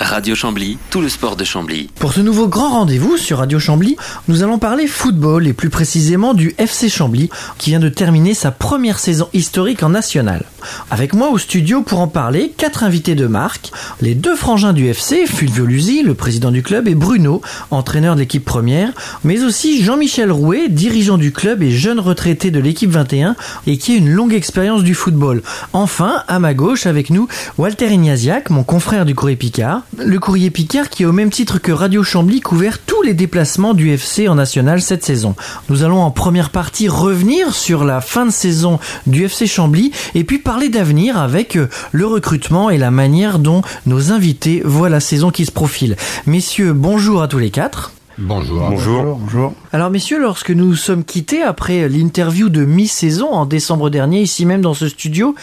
Radio Chambly, tout le sport de Chambly. Pour ce nouveau grand rendez-vous sur Radio Chambly, nous allons parler football et plus précisément du FC Chambly qui vient de terminer sa première saison historique en national. Avec moi au studio pour en parler, quatre invités de marque, les deux frangins du FC, Fulvio Luzi, le président du club, et Bruno, entraîneur de l'équipe première, mais aussi Jean-Michel Rouet, dirigeant du club et jeune retraité de l'équipe 21 et qui a une longue expérience du football. Enfin, à ma gauche avec nous, Walter Ignasiak, mon confrère du Courrier Picard, le courrier Picard qui, au même titre que Radio Chambly, couvert tous les déplacements du FC en national cette saison. Nous allons en première partie revenir sur la fin de saison du FC Chambly et puis parler d'avenir avec euh, le recrutement et la manière dont nos invités voient la saison qui se profile. Messieurs, bonjour à tous les quatre. Bonjour. Bonjour. Bonjour. Alors messieurs, lorsque nous sommes quittés après l'interview de mi-saison en décembre dernier, ici même dans ce studio,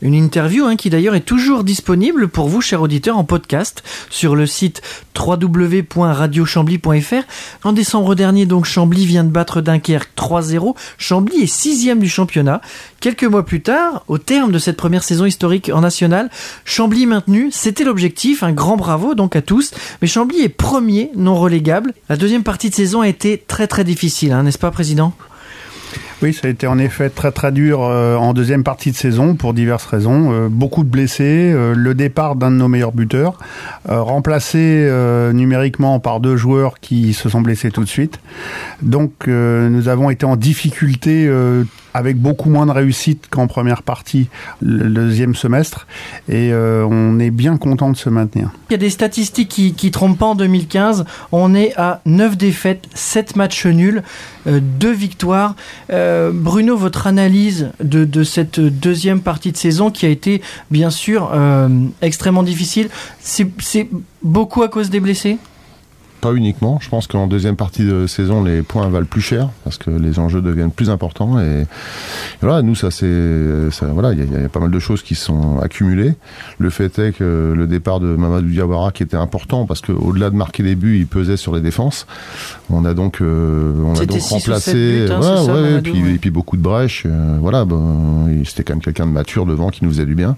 une interview hein, qui d'ailleurs est toujours disponible pour vous, chers auditeurs, en podcast sur le site www.radiochambly.fr. En décembre dernier, donc, Chambly vient de battre Dunkerque 3-0. Chambly est sixième du championnat. Quelques mois plus tard, au terme de cette première saison historique en national, Chambly maintenu, c'était l'objectif, un grand bravo donc à tous. Mais Chambly est premier, non relégable. La deuxième partie de saison a été très très difficile, hein, n'est-ce pas, Président? Oui, ça a été en effet très très dur euh, en deuxième partie de saison pour diverses raisons. Euh, beaucoup de blessés, euh, le départ d'un de nos meilleurs buteurs, remplacé numériquement par deux joueurs qui se sont blessés tout de suite. Donc nous avons été en difficulté avec beaucoup moins de réussite qu'en première partie le deuxième semestre et euh, on est bien content de se maintenir. Il y a des statistiques qui, qui trompent pas en 2015. On est à 9 défaites, 7 matchs nuls, euh, 2 victoires. Euh, Bruno, votre analyse de, cette deuxième partie de saison qui a été bien sûr euh, extrêmement difficile, c'est beaucoup à cause des blessés? Pas uniquement. Je pense qu'en deuxième partie de saison, les points valent plus cher parce que les enjeux deviennent plus importants. Et, voilà, nous, ça c'est, voilà, il y, a pas mal de choses qui sont accumulées. Le fait est que le départ de Mamadou Diawara, qui était important parce qu'au-delà de marquer des buts, il pesait sur les défenses. On a donc, euh, on a donc remplacé, buts, hein, ouais, et, puis, et puis beaucoup de brèches. Euh, voilà, bon, c'était quand même quelqu'un de mature devant qui nous faisait du bien.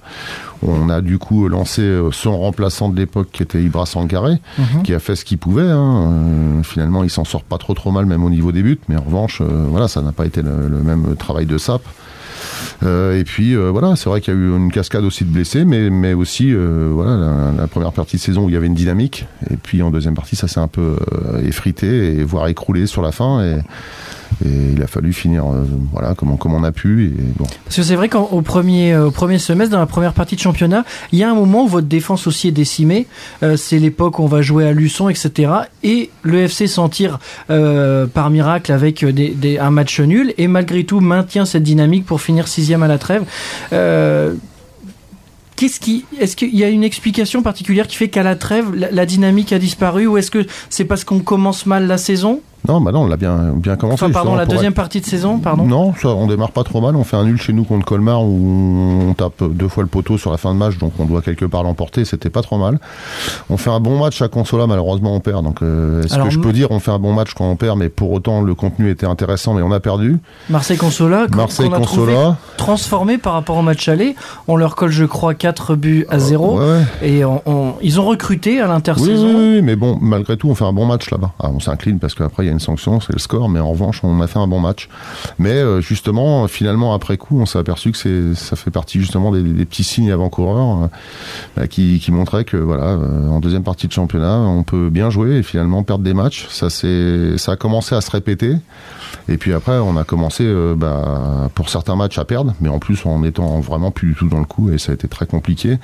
On a du coup lancé euh, son remplaçant de l'époque qui était Ibra Sankaré, mhm. qui a fait ce qu'il pouvait. Hein. Euh, finalement, il s'en sort pas trop trop mal, même au niveau des buts. Mais en revanche, euh, voilà, ça n'a pas été le, même travail de sap. et puis voilà, c'est vrai qu'il y a eu une cascade aussi de blessés, mais, mais aussi voilà la, première partie de saison où il y avait une dynamique, et puis en deuxième partie ça s'est un peu effrité et voire écroulé sur la fin. Et, il a fallu finir euh, voilà comme on, comme on a pu. Et bon. Parce que c'est vrai qu'au premier, euh, au premier semestre, dans la première partie de championnat, il y a un moment où votre défense aussi est décimée. Euh, c'est l'époque où on va jouer à Luçon, etc. Et le FC s'en tire par miracle avec des, un match nul et malgré tout maintient cette dynamique pour finir sixième à la trêve. Qu'est-ce qui, est-ce qu'il y a une explication particulière qui fait qu'à la trêve, la dynamique a disparu ou est-ce que c'est parce qu'on commence mal la saison? Non, bah non, on l'a bien, bien commencé. Enfin, pardon, la deuxième partie de saison, pardon Non, ça, on démarre pas trop mal. On fait un nul chez nous contre Colmar où on tape deux fois le poteau sur la fin de match, donc on doit quelque part l'emporter. C'était pas trop mal. On fait un bon match à Consola, malheureusement on perd. Donc euh, est-ce que je peux dire on fait un bon match quand on perd, mais pour autant le contenu était intéressant, mais on a perdu. Marseille Consola, Marseille Consola, transformé par rapport au match aller. On leur colle, je crois, 4 buts à 0 et on, ils ont recruté à l'intersaison. Oui, oui, mais bon, malgré tout, on fait un bon match là-bas. Ah, on s'incline parce qu'après il y a une sanction, c'est le mais en revanche, on a fait un bon match. Mais euh, justement, finalement, après coup, on s'est aperçu que ça fait partie justement des, petits signes avant-coureurs euh, bah, qui, qui, montraient que voilà, euh, en deuxième partie de championnat, on peut bien jouer et finalement perdre des matchs. Ça, ça a commencé à se répéter. Et puis après, on a commencé bah, pour certains matchs à perdre, mais en plus en étant vraiment plus du tout dans le coup, et ça a été très compliqué.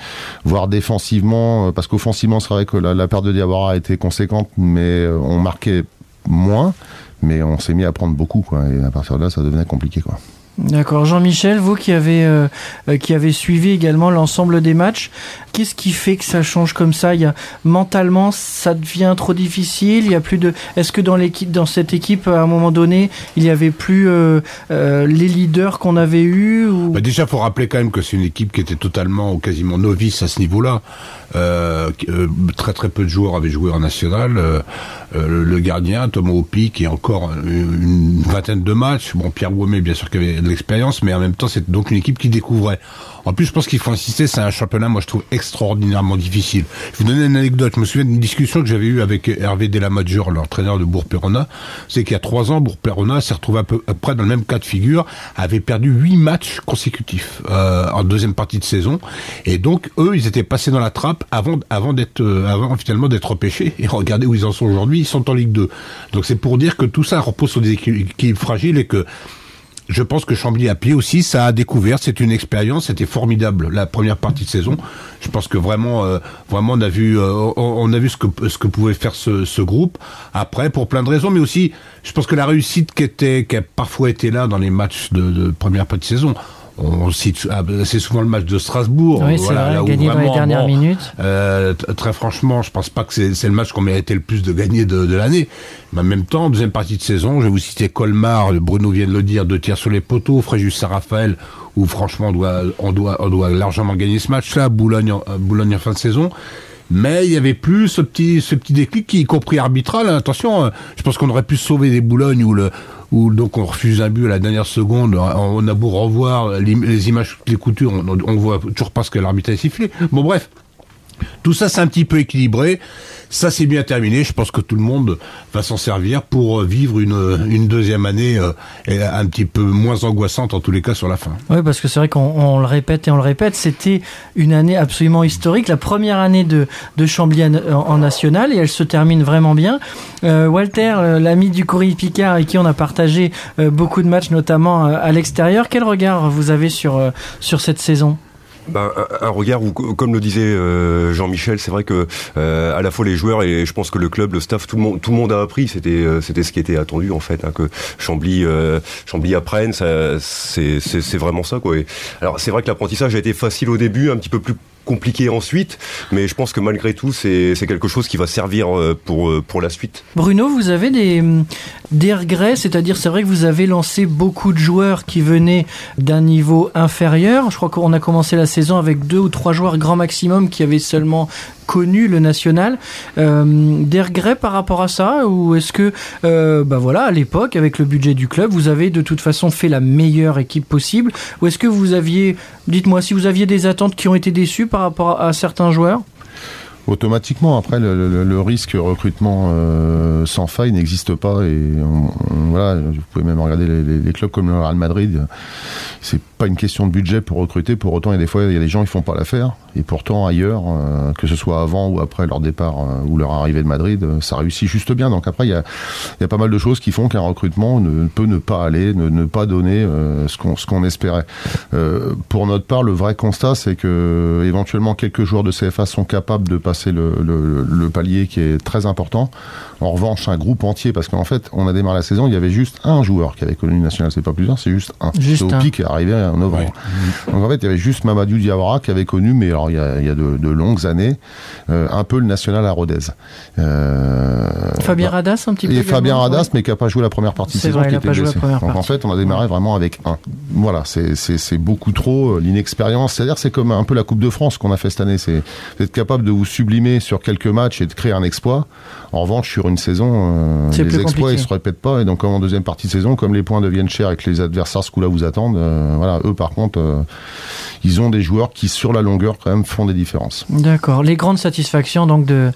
Voire défensivement, parce qu'offensivement, c'est vrai que la, la, perte de Diawara a été conséquente, mais on marquait moins mais on s'est mis à prendre beaucoup, quoi. Et à partir de là, ça devenait compliqué, quoi. D'accord. Jean-Michel, vous qui avez, euh, euh, qui avez suivi également l'ensemble des matchs, qu'est-ce qui fait que ça change comme ça? Il y a, Mentalement, ça devient trop difficile? Il y a plus de. Est-ce que dans, l'équipe, dans cette équipe, à un moment donné, il n'y avait plus euh, les leaders qu'on avait eus bah Déjà, faut rappeler quand même que c'est une équipe qui était totalement ou quasiment novice à ce niveau-là. très très peu de joueurs avaient joué en national. le gardien, Thomas Opi, qui est encore une, vingtaine de matchs. Bon, Pierre Womé, bien sûr, qui avait de l'expérience, mais en même temps, c'est donc une équipe qui découvrait. En plus, je pense qu'il faut insister, c'est un championnat, moi je trouve extraordinairement difficile. Je vous donner une anecdote. Je me souviens d'une discussion que j'avais eue avec Hervé Delamadure, l'entraîneur de Bourg-Perona. C'est qu'il y a trois ans, Bourg-Perona s'est retrouvé à peu près dans le même cas de figure, avait perdu huit matchs consécutifs euh, en deuxième partie de saison, et donc eux, ils étaient passés dans la trappe avant, avant d'être, euh, avant finalement d'être repêchés. Et regardez où ils en sont aujourd'hui, ils sont en Ligue 2. Donc c'est pour dire que tout ça repose sur des équipes fragiles et que je pense que Chambly à pied aussi, ça a découvert, c'est une expérience, c'était formidable la première partie de saison. Je pense que vraiment, euh, vraiment on a vu, euh, on a vu ce que ce que pouvait faire ce, ce, groupe. Après, pour plein de raisons, mais aussi, je pense que la réussite qui était, qui a parfois été là dans les matchs de, de première partie de saison, on cite assez souvent le match de Strasbourg. Oui, c'est vrai, gagné dans les dernières minutes. Euh, très franchement, je pense pas que c'est le match qu'on méritait le plus de gagner de, de l'année. Mais en même temps, deuxième partie de saison, je vais vous citer Colmar, Bruno vient de le dire, deux tirs sur les poteaux, Fréjus Saint-Raphaël, où franchement on doit, on doit, on doit largement gagner ce match-là, Boulogne, Boulogne en fin de saison mais il y avait plus ce petit ce petit déclic qui y compris arbitral attention euh, je pense qu'on aurait pu sauver des Boulogne ou le où donc on refuse un but à la dernière seconde, on a beau revoir les images, les coutures, on, on voit toujours pas ce que l'arbitre a sifflé. Bon bref, tout ça c'est un petit peu équilibré. Ça c'est bien terminé. Je pense que tout le monde va s'en servir pour euh, vivre une, euh, une deuxième année euh, un petit peu moins angoissante en tous les cas sur la fin. Oui, parce que c'est vrai qu'on le répète et on le répète, c'était une année absolument historique, la première année de, de Chambly en, national et elle se termine vraiment bien. Walter, l'ami du Courrier Picard avec qui on a partagé beaucoup de matchs, notamment à l'extérieur, quel regard vous avez sur, sur cette saison? Ben, un, regard où, comme le disait euh, Jean-Michel, c'est vrai que euh, à la fois les joueurs et je pense que le club, le staff, tout le monde, tout le monde a appris. C'était, euh, c'était ce qui était attendu en fait, hein, que Chambly, Chambly apprenne. C'est, vraiment ça quoi. alors c'est vrai que l'apprentissage a été facile au début, un petit peu plus compliqué ensuite, mais je pense que malgré tout, c'est quelque chose qui va servir euh, pour, euh, pour la suite. Bruno, vous avez des, des regrets, c'est-à-dire c'est vrai que vous avez lancé beaucoup de joueurs qui venaient d'un niveau inférieur. Je crois qu'on a commencé la saison avec deux ou trois joueurs grand maximum qui avaient seulement connu le national. Euh, des regrets par rapport à ça ou est-ce que, euh, bah à l'époque, avec le budget du club, vous avez de toute façon fait la meilleure équipe possible ou est-ce que vous aviez, dites-moi, si vous aviez des attentes qui ont été déçues par rapport à certains joueurs? Automatiquement. Après, le, risque recrutement euh, sans faille n'existe pas. Et voilà, vous pouvez même regarder les, clubs comme le Real Madrid. C'est pas une question de budget pour recruter. Pour autant, il y a des fois, il y a des gens qui font pas l'affaire. Et pourtant, ailleurs, euh, que ce soit avant ou après leur départ euh, ou leur arrivée de Madrid, ça réussit juste bien. Donc après, il y a, il y a pas mal de choses qui font qu'un recrutement ne peut ne pas aller, ne, ne pas donner ce qu'on qu'on espérait. pour notre part, le vrai constat, c'est que éventuellement quelques joueurs de CFA sont capables de passer c'est le, palier qui est très important. En revanche, un groupe entier, parce qu'en fait, on a démarré la saison, il y avait juste un joueur qui avait connu le national, c'est pas plusieurs, c'est juste un. Juste c'est qui est arrivé en novembre. Donc en fait, il y avait juste Mamadou Diawara qui avait connu, mais alors il y a, de, longues années, euh, un peu le national à Rodez. Euh, Fabien bah, Radas, un petit peu. Et Fabien Radas, mais qui n'a pas joué la première partie de saison, qui était blessé. Donc en fait, on a démarré vraiment avec un. Voilà, c'est beaucoup trop euh, l'inexpérience. C'est-à-dire, c'est comme un peu la Coupe de France qu'on a fait cette année. C'est d'être capable de vous sublimer sur quelques matchs et de créer un exploit. En revanche, sur une saison, euh, les exploits ils se répètent pas. Et donc, comme en deuxième partie de saison, comme les points deviennent chers et que les adversaires ce coup-là vous attendent, euh, voilà, eux par contre, euh, ils ont des joueurs qui sur la longueur quand même font des différences. D'accord. Les grandes satisfactions donc de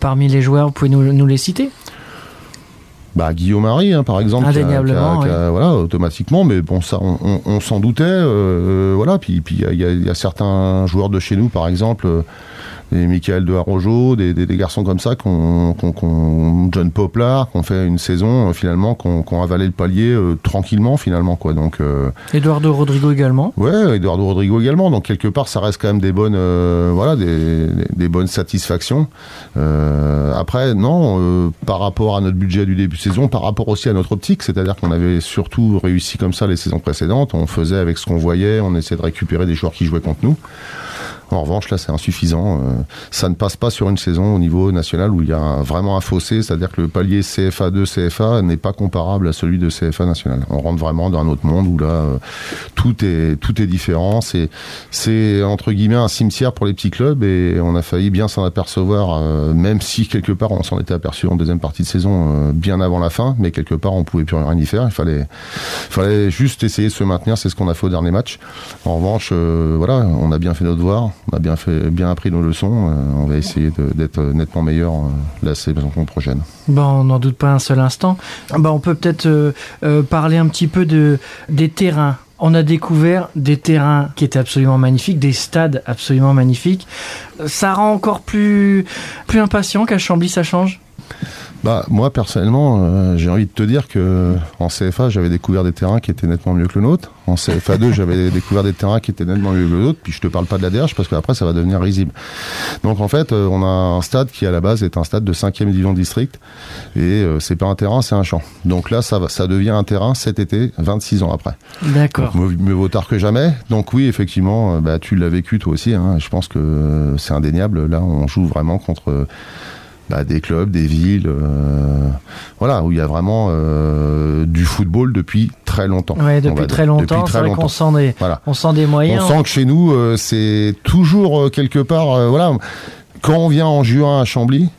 parmi les joueurs, vous pouvez nous, les citer? Bah, Guillaume Marie, hein, par exemple, Indéniablement, voilà, automatiquement, mais bon, ça, on, s'en doutait, voilà. Puis, puis il y, y, a certains joueurs de chez nous, par exemple des Michael de Arrojo, des, des, des, garçons comme ça, qu'on, qu'on, John Poplar, qu'on fait une saison euh, finalement, qu'on, qu'on avalé le palier euh, tranquillement finalement quoi. Donc euh, Eduardo Rodrigo également. Ouais, Eduardo Rodrigo également. Donc quelque part, ça reste quand même des bonnes, voilà, des, des, bonnes satisfactions. après, non, par rapport à notre budget du début de saison, par rapport aussi à notre optique, c'est-à-dire qu'on avait surtout réussi comme ça les saisons précédentes. On faisait avec ce qu'on voyait, on essayait de récupérer des joueurs qui jouaient contre nous. En revanche, là, c'est insuffisant. Euh, ça ne passe pas sur une saison au niveau national où il y a vraiment un fossé, c'est-à-dire que le palier CFA2, CFA n'est pas comparable à celui de CFA national. On rentre vraiment dans un autre monde où là, euh, tout est tout est différent. C'est c'est entre guillemets un cimetière pour les petits clubs et on a failli bien s'en apercevoir, euh, même si quelque part on s'en était aperçu en deuxième partie de saison, bien avant la fin, mais quelque part on pouvait plus rien y faire. Il fallait fallait juste essayer de se maintenir. C'est ce qu'on a fait au dernier match. En revanche, voilà, on a bien fait notre devoir on a bien fait, bien appris nos leçons. Euh, on va essayer d'être nettement meilleur euh, la saison prochaine. Bon, on n'en doute pas un seul instant. Bon, on peut peut-être euh, parler un petit peu de des terrains. On a découvert des terrains qui étaient absolument magnifiques, des stades absolument magnifiques. Ça rend encore plus plus impatient qu'à Chambly ça change? Bah moi personnellement, euh, j'ai envie de te dire que en CFA, j'avais découvert des terrains qui étaient nettement mieux que le nôtre. En CFA 2, j'avais découvert des terrains qui étaient nettement mieux que le nôtre. Puis je te parle pas de la DH parce qu'après ça va devenir risible. Donc en fait, euh, on a un stade qui à la base est un stade de 5e division district et euh, c'est pas un terrain, c'est un champ. Donc là, ça ça devient un terrain cet été, 26 ans après. D'accord. Mieux vaut tard que jamais. Donc oui, effectivement, bah, tu l'as vécu toi aussi. Hein. Je pense que c'est indéniable. Là, on joue vraiment contre bah, des clubs, des villes, euh, voilà, où il y a vraiment euh, du football depuis très longtemps. Ouais, depuis très longtemps. C'est vrai qu'on sent des, on sent des moyens. On sent que chez nous, euh, c'est toujours quelque part, voilà, quand on vient en juin à Chambly,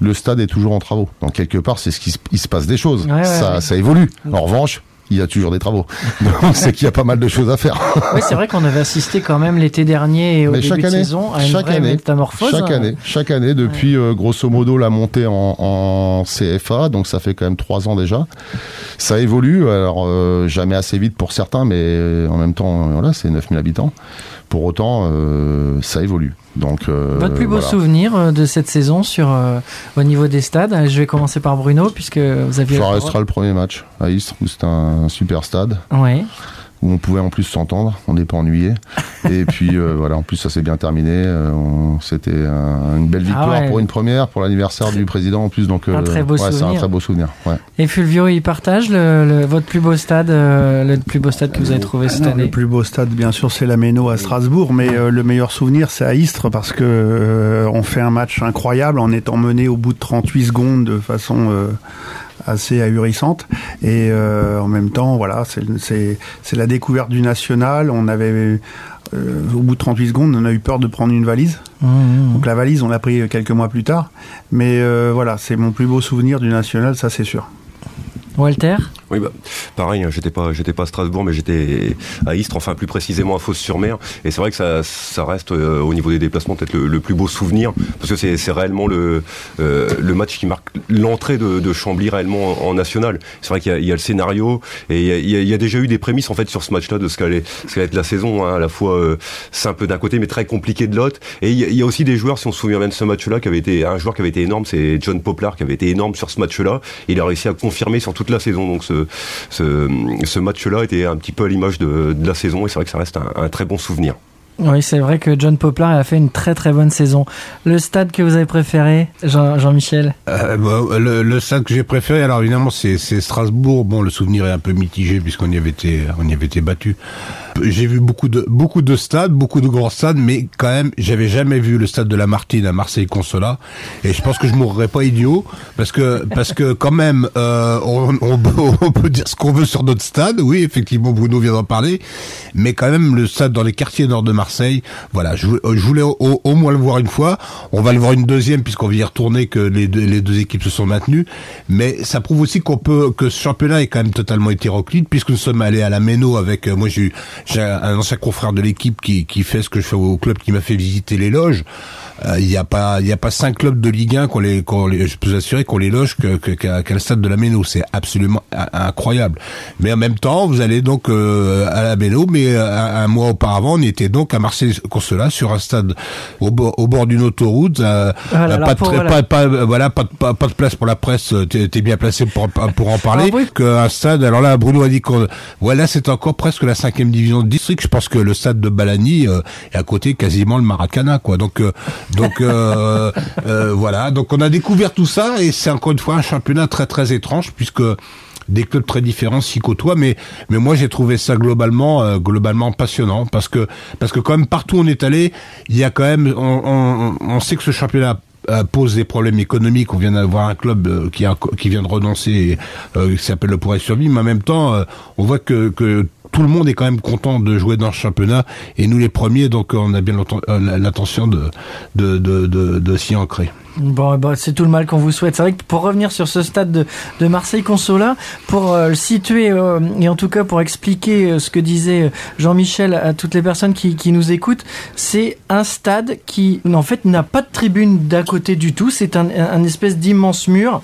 le stade est toujours en travaux. Donc quelque part, c'est ce qui il se passe des choses. ça, ça évolue. En revanche, il y a toujours des travaux. Donc c'est qu'il y a pas mal de choses à faire. oui, c'est vrai qu'on avait assisté quand même l'été dernier et au début de saison à une chaque vraie année, métamorphose. Chaque année, chaque année depuis euh, grosso modo la montée en, en, CFA, donc ça fait quand même trois ans déjà. Ça évolue, alors euh, jamais assez vite pour certains, mais euh, en même temps, voilà, c'est 9000 habitants. Pour autant, ça évolue. Donc, euh, Votre plus beau souvenir euh, de cette saison sur euh, au niveau des stades Je vais commencer par Bruno puisque vous aviez. Ça restera le premier match à Istres où c'était un super stade. Oui où on pouvait en plus s'entendre, on n'est pas ennuyé. et puis euh, voilà, en plus ça s'est bien terminé. Euh, C'était une belle victoire ah pour une première, pour l'anniversaire du président en plus. Donc un très beau ouais, c'est un très beau souvenir. Ouais. Et Fulvio, il partage le, votre plus beau stade, euh, le plus beau stade que vous avez trouvé cette année. Le plus beau stade, bien sûr, c'est la Méno à Strasbourg, mais le meilleur souvenir, c'est à Istres parce que on fait un match incroyable en étant mené au bout de 38 secondes de façon assez ahurissante. Et euh, en même temps, voilà, c'est la découverte du national. On avait euh, au bout de 38 secondes, on a eu peur de prendre une valise. Mmh, mmh. Donc la valise, on l'a pris quelques mois plus tard. Mais euh, voilà, c'est mon plus beau souvenir du national, ça c'est sûr. Walter oui, bah, pareil, hein, j'étais pas, pas à Strasbourg, mais j'étais à Istres, enfin plus précisément à Fos-sur-Mer. Et c'est vrai que ça, ça reste euh, au niveau des déplacements peut-être le, plus beau souvenir, parce que c'est, réellement le, euh, le match qui marque l'entrée de, de Chambly réellement en, national. C'est vrai qu'il y a, le scénario et il y, a, déjà eu des prémices en fait sur ce match-là de ce qu'allait, qu'allait être la saison, hein, à la fois euh, simple d'un côté mais très compliqué de l'autre. Et il y, a, aussi des joueurs, si on se souvient bien de ce match-là, qui avait été un joueur qui avait été énorme, c'est John Poplar qui avait été énorme sur ce match-là. Il a réussi à confirmer sur toute la saison donc ce, match-là était un petit peu à l'image de, la saison et c'est vrai que ça reste un, très bon souvenir. Oui, c'est vrai que John Poplar a fait une très très bonne saison. Le stade que vous avez préféré, Jean, michel euh, bah, le, stade que j'ai préféré, alors évidemment, c'est Strasbourg. Bon, le souvenir est un peu mitigé puisqu'on y avait été, été battu j'ai vu beaucoup de beaucoup de stades, beaucoup de grands stades, mais quand même, j'avais jamais vu le stade de la Martine à Marseille Consola, et je pense que je mourrais pas idiot parce que parce que quand même, euh, on, on, on, peut dire ce qu'on veut sur notre stade. Oui, effectivement, Bruno vient d'en parler, mais quand même le stade dans les quartiers nord de Marseille, voilà, je, je voulais au, moins le voir une fois. On va le voir une deuxième puisqu'on va y retourner que les deux, équipes se sont maintenues, mais ça prouve aussi qu'on peut que ce championnat est quand même totalement hétéroclite puisque nous sommes allés à la Méno avec euh, moi j'ai un ancien confrère de l'équipe qui, qui fait ce que je fais au club qui m'a fait visiter les loges. Euh, il n'y a pas il y a pas cinq clubs de Ligue 1 qu'on les, qu'on les je peux vous assurer qu'on les loge que, qu'à, le stade de la Méno. C'est absolument incroyable. Mais en même temps vous allez donc euh, à la Méno mais euh, un, mois auparavant on était donc à Marseille Consola sur un stade au bord, au bord d'une autoroute voilà, pas, de, voilà. Pas, voilà pas, pas, pas, de place pour la presse t'es, t'es bien placé pour pour en parler ah, qu'un stade alors là Bruno a dit qu'on voilà c'est encore presque la cinquième division de district. Je pense que le stade de Balani est à côté quasiment le Maracana quoi. Donc donc euh, euh, voilà, donc on a découvert tout ça et c'est encore une fois un championnat très très étrange puisque des clubs très différents s'y côtoient, mais mais moi j'ai trouvé ça globalement euh, globalement passionnant parce que parce que quand même partout où on est allé, il y a quand même on, on, on sait que ce championnat euh, pose des problèmes économiques. On vient d'avoir un club euh, qui, a, qui vient de renoncer, qui s'appelle le Pourrait Survie, mais en même temps, on voit que, que tout le monde est quand même content de jouer dans ce championnat et nous les premiers donc on a bien l'intention de de, s'y ancrer. Bon, eh ben, c'est tout le mal qu'on vous souhaite. C'est vrai que pour revenir sur ce stade de, Marseille-Consola, pour euh, le situer euh, et en tout cas pour expliquer euh, ce que disait Jean-Michel à toutes les personnes qui, nous écoutent, c'est un stade qui en fait n'a pas de tribune d'à côté du tout. C'est un espèce d'immense mur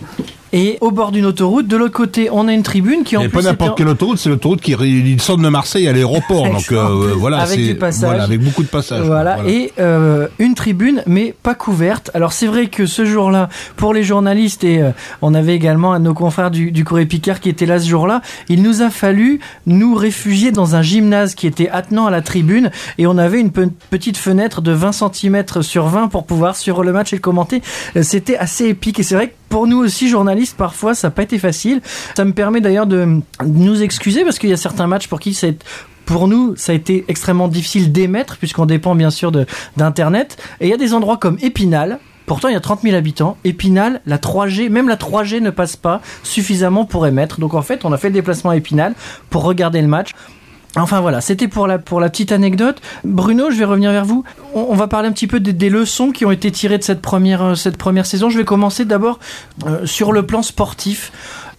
et au bord d'une autoroute, de l'autre côté, on a une tribune qui en et plus. pas n'importe quelle autoroute, c'est l'autoroute qui centre de Marseille à l'aéroport. donc euh, voilà, avec du passage. Voilà, avec beaucoup de passages. Voilà, voilà. et euh, une tribune, mais pas couverte. Alors c'est vrai que ce jour-là, pour les journalistes et euh, on avait également un de nos confrères du, du Courrier Picard qui était là ce jour-là, il nous a fallu nous réfugier dans un gymnase qui était attenant à la tribune et on avait une pe petite fenêtre de 20 cm sur 20 pour pouvoir suivre le match et le commenter. Euh, c'était assez épique et c'est vrai que pour nous aussi journalistes parfois ça n'a pas été facile. Ça me permet d'ailleurs de nous excuser parce qu'il y a certains matchs pour qui pour nous, ça a été extrêmement difficile d'émettre puisqu'on dépend bien sûr d'internet. Et il y a des endroits comme Épinal, Pourtant, il y a 30 000 habitants. Épinal, la 3G, même la 3G ne passe pas suffisamment pour émettre. Donc en fait, on a fait le déplacement à Épinal pour regarder le match. Enfin voilà, c'était pour la, pour la petite anecdote. Bruno, je vais revenir vers vous. On, va parler un petit peu des, leçons qui ont été tirées de cette première, cette première saison. Je vais commencer d'abord euh, sur le plan sportif.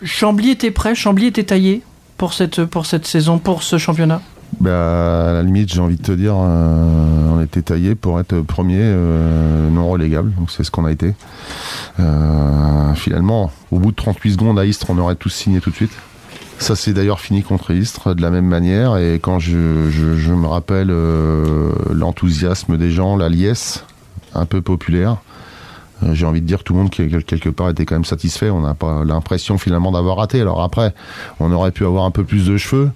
Chambly était prêt, Chambly était taillé pour cette, pour cette saison, pour ce championnat? Bah, à la limite, j'ai envie de te dire, euh, on était taillé pour être premier euh, non relégable, donc c'est ce qu'on a été. Euh, finalement, au bout de 38 secondes à Istres, on aurait tous signé tout de suite. Ça s'est d'ailleurs fini contre Istres de la même manière. Et quand je, me rappelle euh, l'enthousiasme des gens, la liesse un peu populaire, euh, j'ai envie de dire tout le monde qui quelque part était quand même satisfait. On n'a pas l'impression finalement d'avoir raté. Alors après, on aurait pu avoir un peu plus de cheveux,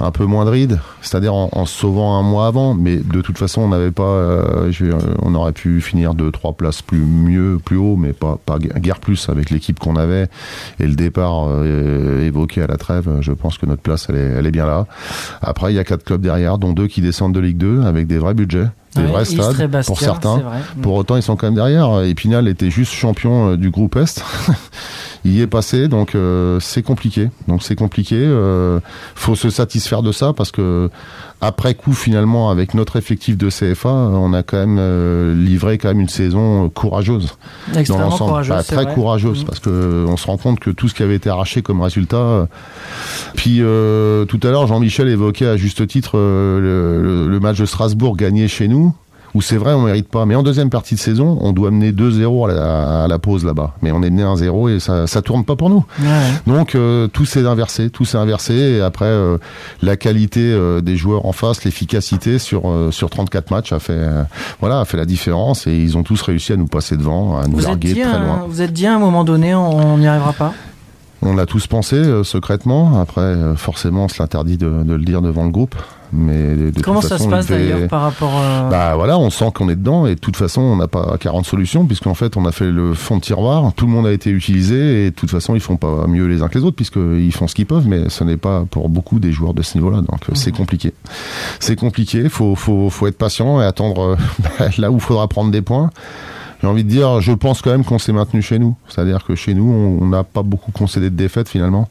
un peu moins de rides, c'est-à-dire en, en, sauvant un mois avant. Mais de toute façon, on n'avait pas. Euh, je, on aurait pu finir deux, trois places plus mieux, plus haut, mais pas pas guère plus avec l'équipe qu'on avait et le départ euh, évoqué à la trêve. Je pense que notre place, elle est, elle est bien là. Après, il y a quatre clubs derrière, dont deux qui descendent de Ligue 2 avec des vrais budgets des ouais, vrais stades Bastia, pour certains. Pour autant, ils sont quand même derrière. Épinal était juste champion du groupe Est. il y est passé, donc euh, c'est compliqué. Donc c'est compliqué. Euh, faut se satisfaire de ça parce que après coup, finalement, avec notre effectif de CFA, on a quand même euh, livré quand même une saison courageuse dans l'ensemble, bah, très vrai. courageuse mmh. parce que on se rend compte que tout ce qui avait été arraché comme résultat. Puis euh, tout à l'heure, Jean-Michel évoquait à juste titre le match de Strasbourg gagné chez nous où c'est vrai, on mérite pas. Mais en deuxième partie de saison, on doit mener 2-0 à la, à la pause là-bas. Mais on est mené 1-0 et ça, ça tourne pas pour nous. Ouais. Donc euh, tout s'est inversé, tout s'est inversé. Et après, euh, la qualité euh, des joueurs en face, l'efficacité sur sur 34 matchs a fait voilà a fait la différence et ils ont tous réussi à nous passer devant, à nous vous larguer êtes très loin. Vous êtes dit à un moment donné, on n'y arrivera pas? On l'a tous pensé euh, secrètement. Après, euh, forcément, on se l'interdit de, de, le dire devant le groupe. Mais de, de comment toute ça façon, se passe d'ailleurs par rapport à... Bah voilà, on sent qu'on est dedans et de toute façon, on n'a pas 40 solutions puisqu'en fait, on a fait le fond de tiroir. Tout le monde a été utilisé et de toute façon, ils font pas mieux les uns que les autres puisqu'ils font ce qu'ils peuvent, mais ce n'est pas pour beaucoup des joueurs de ce niveau-là. Donc mmh. c'est compliqué. C'est compliqué. Faut, faut, faut être patient et attendre là où il faudra prendre des points j'ai envie de dire, je pense quand même qu'on s'est maintenu chez nous. C'est-à-dire que chez nous, on n'a pas beaucoup concédé de défaites finalement.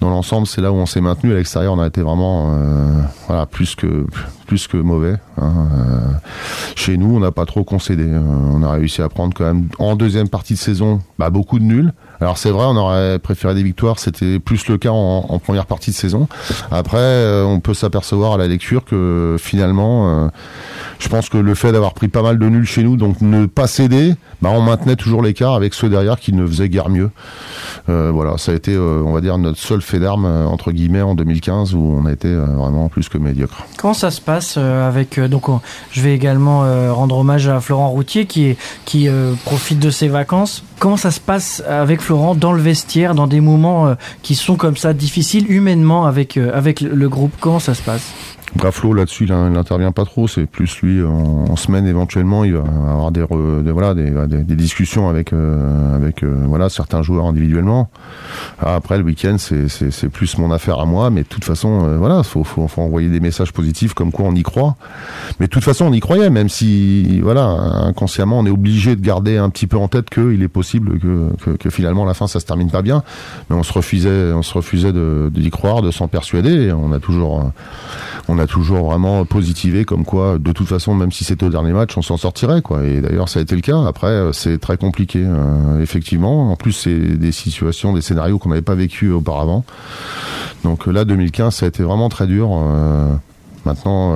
Dans l'ensemble, c'est là où on s'est maintenu. À l'extérieur, on a été vraiment, euh, voilà, plus que plus que mauvais. Hein. Euh, chez nous, on n'a pas trop concédé. Euh, on a réussi à prendre quand même en deuxième partie de saison, bah, beaucoup de nuls. Alors c'est vrai, on aurait préféré des victoires, c'était plus le cas en, première partie de saison. Après, euh, on peut s'apercevoir à la lecture que finalement, euh, je pense que le fait d'avoir pris pas mal de nuls chez nous, donc ne pas céder, bah, on maintenait toujours l'écart avec ceux derrière qui ne faisaient guère mieux. Euh, voilà, ça a été, on va dire, notre seul fait d'armes entre guillemets en 2015 où on a été vraiment plus que médiocre. Comment ça se passe avec donc on, je vais également rendre hommage à Florent Routier qui qui profite de ses vacances. Comment ça se passe avec Florent dans le vestiaire, dans des moments euh, qui sont comme ça difficiles humainement avec, euh, avec le groupe? Comment ça se passe? Graflo là-dessus, il n'intervient pas trop. C'est plus lui en, semaine éventuellement, il va avoir des, voilà des, des, discussions avec euh, avec euh, voilà certains joueurs individuellement. Après le week-end, c'est plus mon affaire à moi, mais de toute façon, euh, voilà, faut, faut, envoyer des messages positifs comme quoi on y croit. Mais de toute façon, on y croyait, même si voilà inconsciemment, on est obligé de garder un petit peu en tête qu'il est possible que, que, finalement la fin ça se termine pas bien. Mais on se refusait, on se refusait d'y croire, de s'en persuader. On a toujours on a toujours vraiment positivé comme quoi, de toute façon, même si c'était au dernier match, on s'en sortirait, quoi. Et d'ailleurs, ça a été le cas. Après, euh, c'est très compliqué, euh, effectivement. En plus, c'est des situations, des scénarios qu'on n'avait pas vécu auparavant. Donc là, 2015, ça a été vraiment très dur. Euh, maintenant,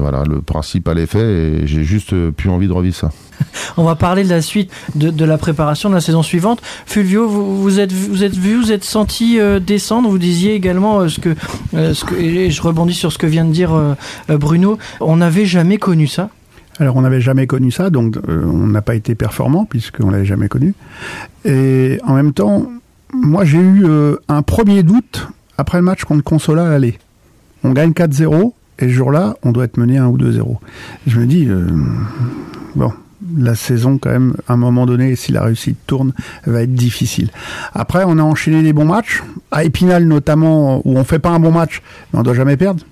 voilà, le principal est fait et j'ai juste plus envie de revivre ça. On va parler de la suite de, la préparation de la saison suivante. Fulvio, vous, vous êtes vous êtes vu, vous êtes senti euh, descendre. Vous disiez également euh, ce, que, euh, ce que et je rebondis sur ce que vient de dire Bruno. On n'avait jamais connu ça. Alors on n'avait jamais connu ça, donc on n'a pas été performant puisqu'on l'avait jamais connu. Et en même temps, moi j'ai eu un premier doute après le match contre Consola à l'aller. On gagne 4-0 et ce jour-là, on doit être mené 1 ou 2-0. Je me dis, bon, la saison quand même, à un moment donné, si la réussite tourne, va être difficile. Après, on a enchaîné des bons matchs. À Épinal notamment, où on fait pas un bon match, mais on doit jamais perdre.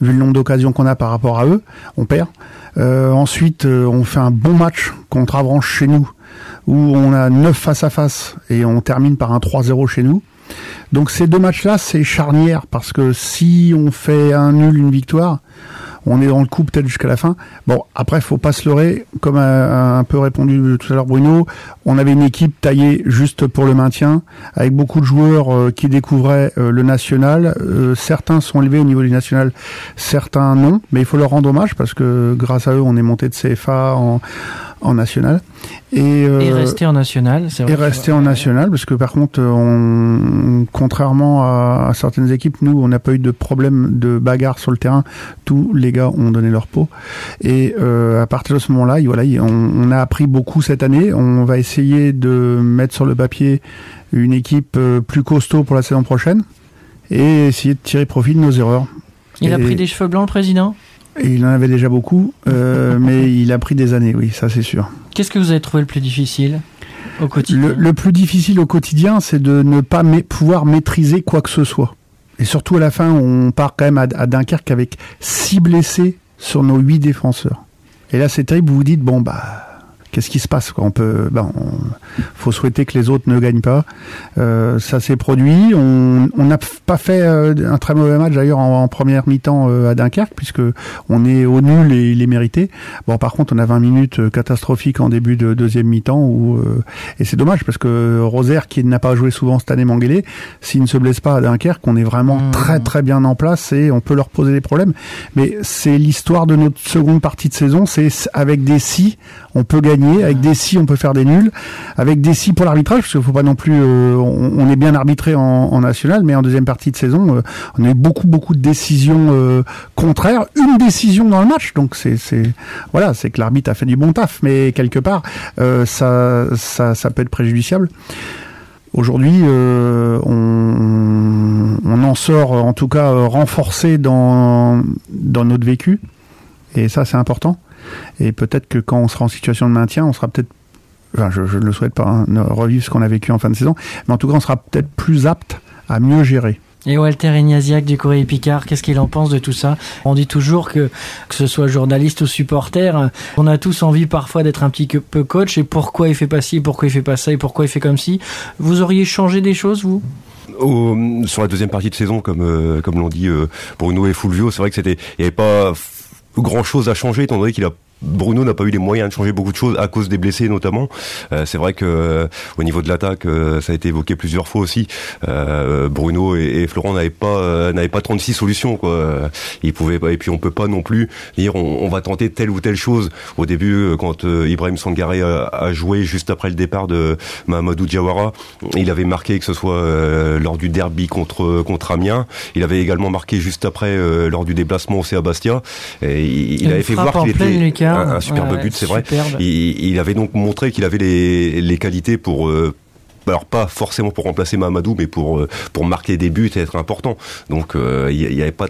Vu le nombre d'occasions qu'on a par rapport à eux, on perd. Euh, ensuite, euh, on fait un bon match contre Avranches chez nous, où on a 9 face à face et on termine par un 3-0 chez nous. Donc ces deux matchs-là, c'est charnière parce que si on fait un nul, une victoire, on est dans le coup peut-être jusqu'à la fin. Bon, après, faut pas se leurrer. Comme a, un peu répondu tout à l'heure Bruno, on avait une équipe taillée juste pour le maintien, avec beaucoup de joueurs euh, qui découvraient euh, le national. Euh, certains sont élevés au niveau du national, certains non, mais il faut leur rendre hommage parce que grâce à eux, on est monté de CFA en en national. Et, euh, et rester en national, c'est vrai. Et rester en national, parce que par contre, on, contrairement à, certaines équipes, nous, on n'a pas eu de problème de bagarre sur le terrain. Tous les gars ont donné leur peau. Et euh, à partir de ce moment-là, voilà, on, on, a appris beaucoup cette année. On va essayer de mettre sur le papier une équipe euh, plus costaud pour la saison prochaine et essayer de tirer profit de nos erreurs. Il a pris des cheveux blancs, le président? Il en avait déjà beaucoup, euh, mais il a pris des années, oui, ça c'est sûr. Qu'est-ce que vous avez trouvé le plus difficile au quotidien le, plus difficile au quotidien, c'est de ne pas pouvoir maîtriser quoi que ce soit. Et surtout à la fin, on part quand même à, à Dunkerque avec six blessés sur nos huit défenseurs. Et là, c'est terrible, vous vous dites, bon, bah, qu'est-ce qui se passe On peut, ben, faut souhaiter que les autres ne gagnent pas. Euh, ça s'est produit. On n'a pas fait euh, un très mauvais match d'ailleurs en, première mi-temps euh, à Dunkerque puisque on est au nul et il est mérité. Bon, par contre, on a 20 minutes euh, catastrophiques en début de deuxième mi-temps où et c'est dommage parce que Rosaire qui n'a pas joué souvent cette année Manguélé, s'il ne se blesse pas à Dunkerque, on est vraiment mmh. très très bien en place et on peut leur poser des problèmes. Mais c'est l'histoire de notre seconde partie de saison. C'est avec des si on peut gagner avec des si, on peut faire des nuls. Avec des si pour l'arbitrage, parce qu'il faut pas non plus. Euh, on, est bien arbitré en, national, mais en deuxième partie de saison, euh, on a eu beaucoup beaucoup de décisions euh, contraires. Une décision dans le match, donc c'est voilà, c'est que l'arbitre a fait du bon taf, mais quelque part, ça, ça ça peut être préjudiciable. Aujourd'hui, on, on, en sort en tout cas renforcé dans, dans notre vécu. Et ça, c'est important. Et peut-être que quand on sera en situation de maintien, on sera peut-être Enfin, je, ne le souhaite pas, hein, revivre ce qu'on a vécu en fin de saison, mais en tout cas, on sera peut-être plus apte à mieux gérer. Et Walter Ignasiak du Courrier Picard, qu'est-ce qu'il en pense de tout ça? On dit toujours que, que ce soit journaliste ou supporter, on a tous envie parfois d'être un petit peu coach, et pourquoi il fait pas ci, pourquoi il fait pas ça, et pourquoi il fait comme ci? Vous auriez changé des choses, vous? Sur la deuxième partie de saison, comme euh, comme l'ont dit euh, Bruno et Fulvio, c'est vrai que c'était, il n'y avait pas grand chose à changer étant donné qu'il a Bruno n'a pas eu les moyens de changer beaucoup de choses à cause des blessés notamment. Euh, c'est vrai que euh, au niveau de l'attaque, euh, ça a été évoqué plusieurs fois aussi. Bruno et, Florent n'avaient pas n'avaient pas 36 solutions quoi. Ils pouvaient pas et puis on peut pas non plus dire on, va tenter telle ou telle chose. Au début, quand Ibrahim Sangaré a, joué juste après le départ de Mamadou Diawara, il avait marqué que ce soit lors du derby contre contre Amiens. Il avait également marqué juste après lors du déplacement au CA Bastia. Et il, avait fait voir qu'il était un, superbe but, c'est vrai. Il, avait donc montré qu'il avait les, les qualités pour euh, alors pas forcément pour remplacer Mamadou, mais pour euh, pour marquer des buts et être important. Donc euh, il n'y avait pas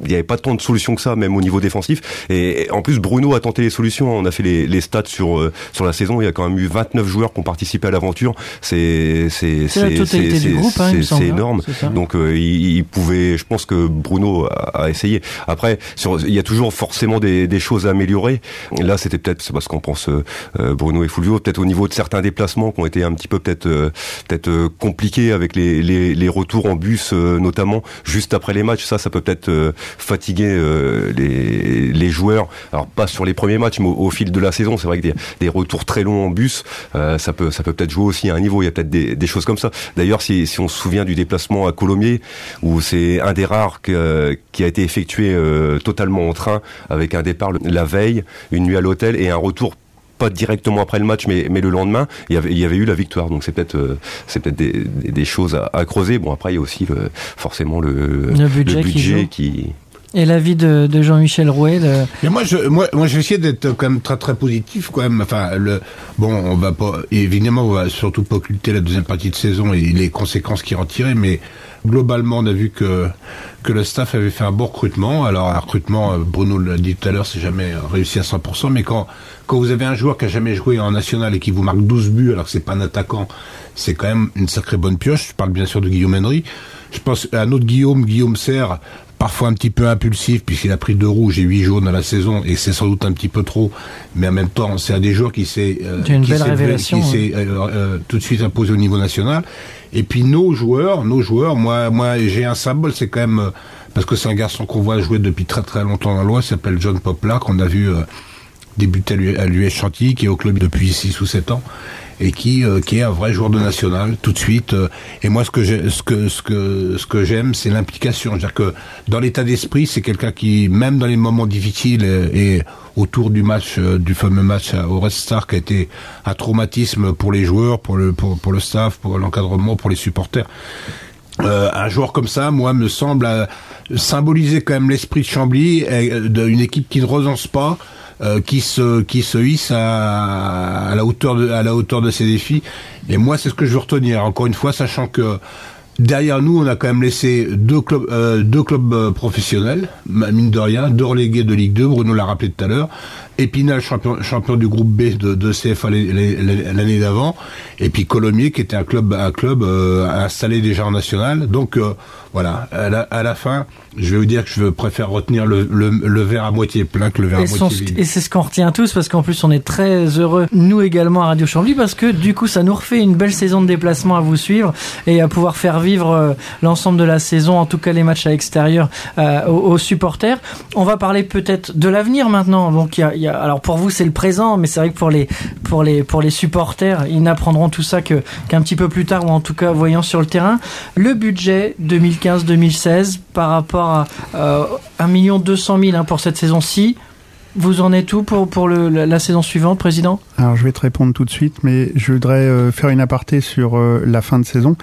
il n'y avait pas tant de solutions que ça, même au niveau défensif. Et, en plus, Bruno a tenté les solutions. On a fait les, les stats sur euh, sur la saison. Il y a quand même eu 29 joueurs qui ont participé à l'aventure. C'est c'est c'est c'est énorme. Donc euh, il, pouvait. Je pense que Bruno a, essayé. Après, sur, il y a toujours forcément des, des choses à améliorer. Là, c'était peut-être c'est parce qu'on pense euh, Bruno et Fulvio, peut-être au niveau de certains déplacements qui ont été un petit peu peut-être peut-être compliqués avec les, les, les retours en bus notamment juste après les matchs. Ça, ça peut peut-être fatiguer euh, les, joueurs. Alors pas sur les premiers matchs, mais au, fil de la saison, c'est vrai que des, retours très longs en bus, euh, ça peut peut-être jouer aussi à un niveau. Il y a peut-être des, choses comme ça. D'ailleurs, si, on se souvient du déplacement à Colomiers, où c'est un des rares qui a été effectué euh, totalement en train, avec un départ la veille, une nuit à l'hôtel et un retour pas directement après le match, mais, mais le lendemain, il y, avait, il y avait eu la victoire. Donc c'est peut-être c'est peut-être des, des, choses à, à, creuser. Bon après il y a aussi le, forcément le, le budget, budget qui, et l'avis de, de Jean-Michel Rouet moi, je, moi, moi, je vais essayer d'être quand même très très positif quand même. Enfin, le, bon, on va pas, évidemment, on va surtout pas occulter la deuxième partie de saison et les conséquences qui en tiraient, mais globalement, on a vu que que le staff avait fait un bon recrutement. Alors, un recrutement, euh, Bruno l'a dit tout à l'heure, c'est jamais réussi à 100%, mais quand quand vous avez un joueur qui a jamais joué en national et qui vous marque 12 buts, alors que c'est pas un attaquant, c'est quand même une sacrée bonne pioche. Je parle bien sûr de Guillaume Henry. Je pense à un autre Guillaume, Guillaume Serre, parfois un petit peu impulsif puisqu'il a pris deux rouges et huit jaunes à la saison et c'est sans doute un petit peu trop mais en même temps c'est un des joueurs qui s'est euh, qui s'est euh, euh, tout de suite imposé au niveau national et puis nos joueurs nos joueurs moi moi j'ai un symbole c'est quand même parce que c'est un garçon qu'on voit jouer depuis très très longtemps dans l'Ouest s'appelle John Poplar qu'on a vu débuter à l'US Chantilly qui est au club depuis 6 ou 7 ans et qui euh, qui est un vrai joueur de national tout de suite. Euh, et moi, ce que ce que ce que ce que j'aime, c'est l'implication. C'est-à-dire que dans l'état d'esprit, c'est quelqu'un qui, même dans les moments difficiles et, autour du match, euh, du fameux match au Red Star, qui a été un traumatisme pour les joueurs, pour le pour, le staff, pour l'encadrement, pour les supporters. Euh, un joueur comme ça, moi, me semble symboliser quand même l'esprit de Chambly, d'une équipe qui ne renonce pas, euh, qui se qui se hisse à, à, la hauteur de à la hauteur de ces défis. Et moi, c'est ce que je veux retenir. Encore une fois, sachant que derrière nous, on a quand même laissé deux clubs euh, deux clubs euh, professionnels, mine de rien, deux relégués de Ligue 2. Bruno l'a rappelé tout à l'heure. Épinal, champion, champion du groupe B de, de CFA l'année d'avant, et puis Colomiers qui était un club un club installé déjà en national. Donc voilà, à la, à la, fin, je vais vous dire que je préfère retenir le, le, le verre à moitié plein que le verre à moitié vide. Et c'est ce qu'on retient tous, parce qu'en plus on est très heureux, nous également à Radio Chambly, parce que du coup ça nous refait une belle saison de déplacement à vous suivre et à pouvoir faire vivre euh, l'ensemble de la saison, en tout cas les matchs à l'extérieur, euh, aux, supporters. On va parler peut-être de l'avenir maintenant. Donc alors pour vous c'est le présent, mais c'est vrai que pour les pour les pour les supporters, ils n'apprendront tout ça qu'un petit peu plus tard ou en tout cas voyant sur le terrain. Le budget 2015 2016 par rapport à euh, 1 200 000 pour cette saison-ci. Vous en êtes où pour, pour le, la, saison suivante, Président? Alors je vais te répondre tout de suite, mais je voudrais euh, faire une aparté sur euh, la fin de saison.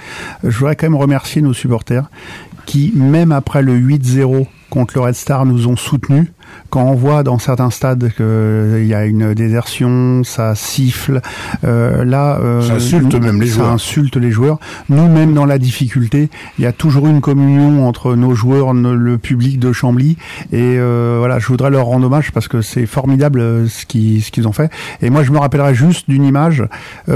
Je voudrais quand même remercier nos supporters qui, même après le 8-0 contre le Red Star, nous ont soutenus quand on voit dans certains stades qu'il euh, y a une désertion, ça siffle, euh, là, euh, ça insulte même les ça joueurs. insulte les joueurs. Nous, même dans la difficulté, il y a toujours une communion entre nos joueurs, le public de Chambly, et euh, voilà, je voudrais leur rendre hommage parce que c'est formidable euh, ce qu'ils ce qu'ils ont fait. Et moi, je me rappellerai juste d'une image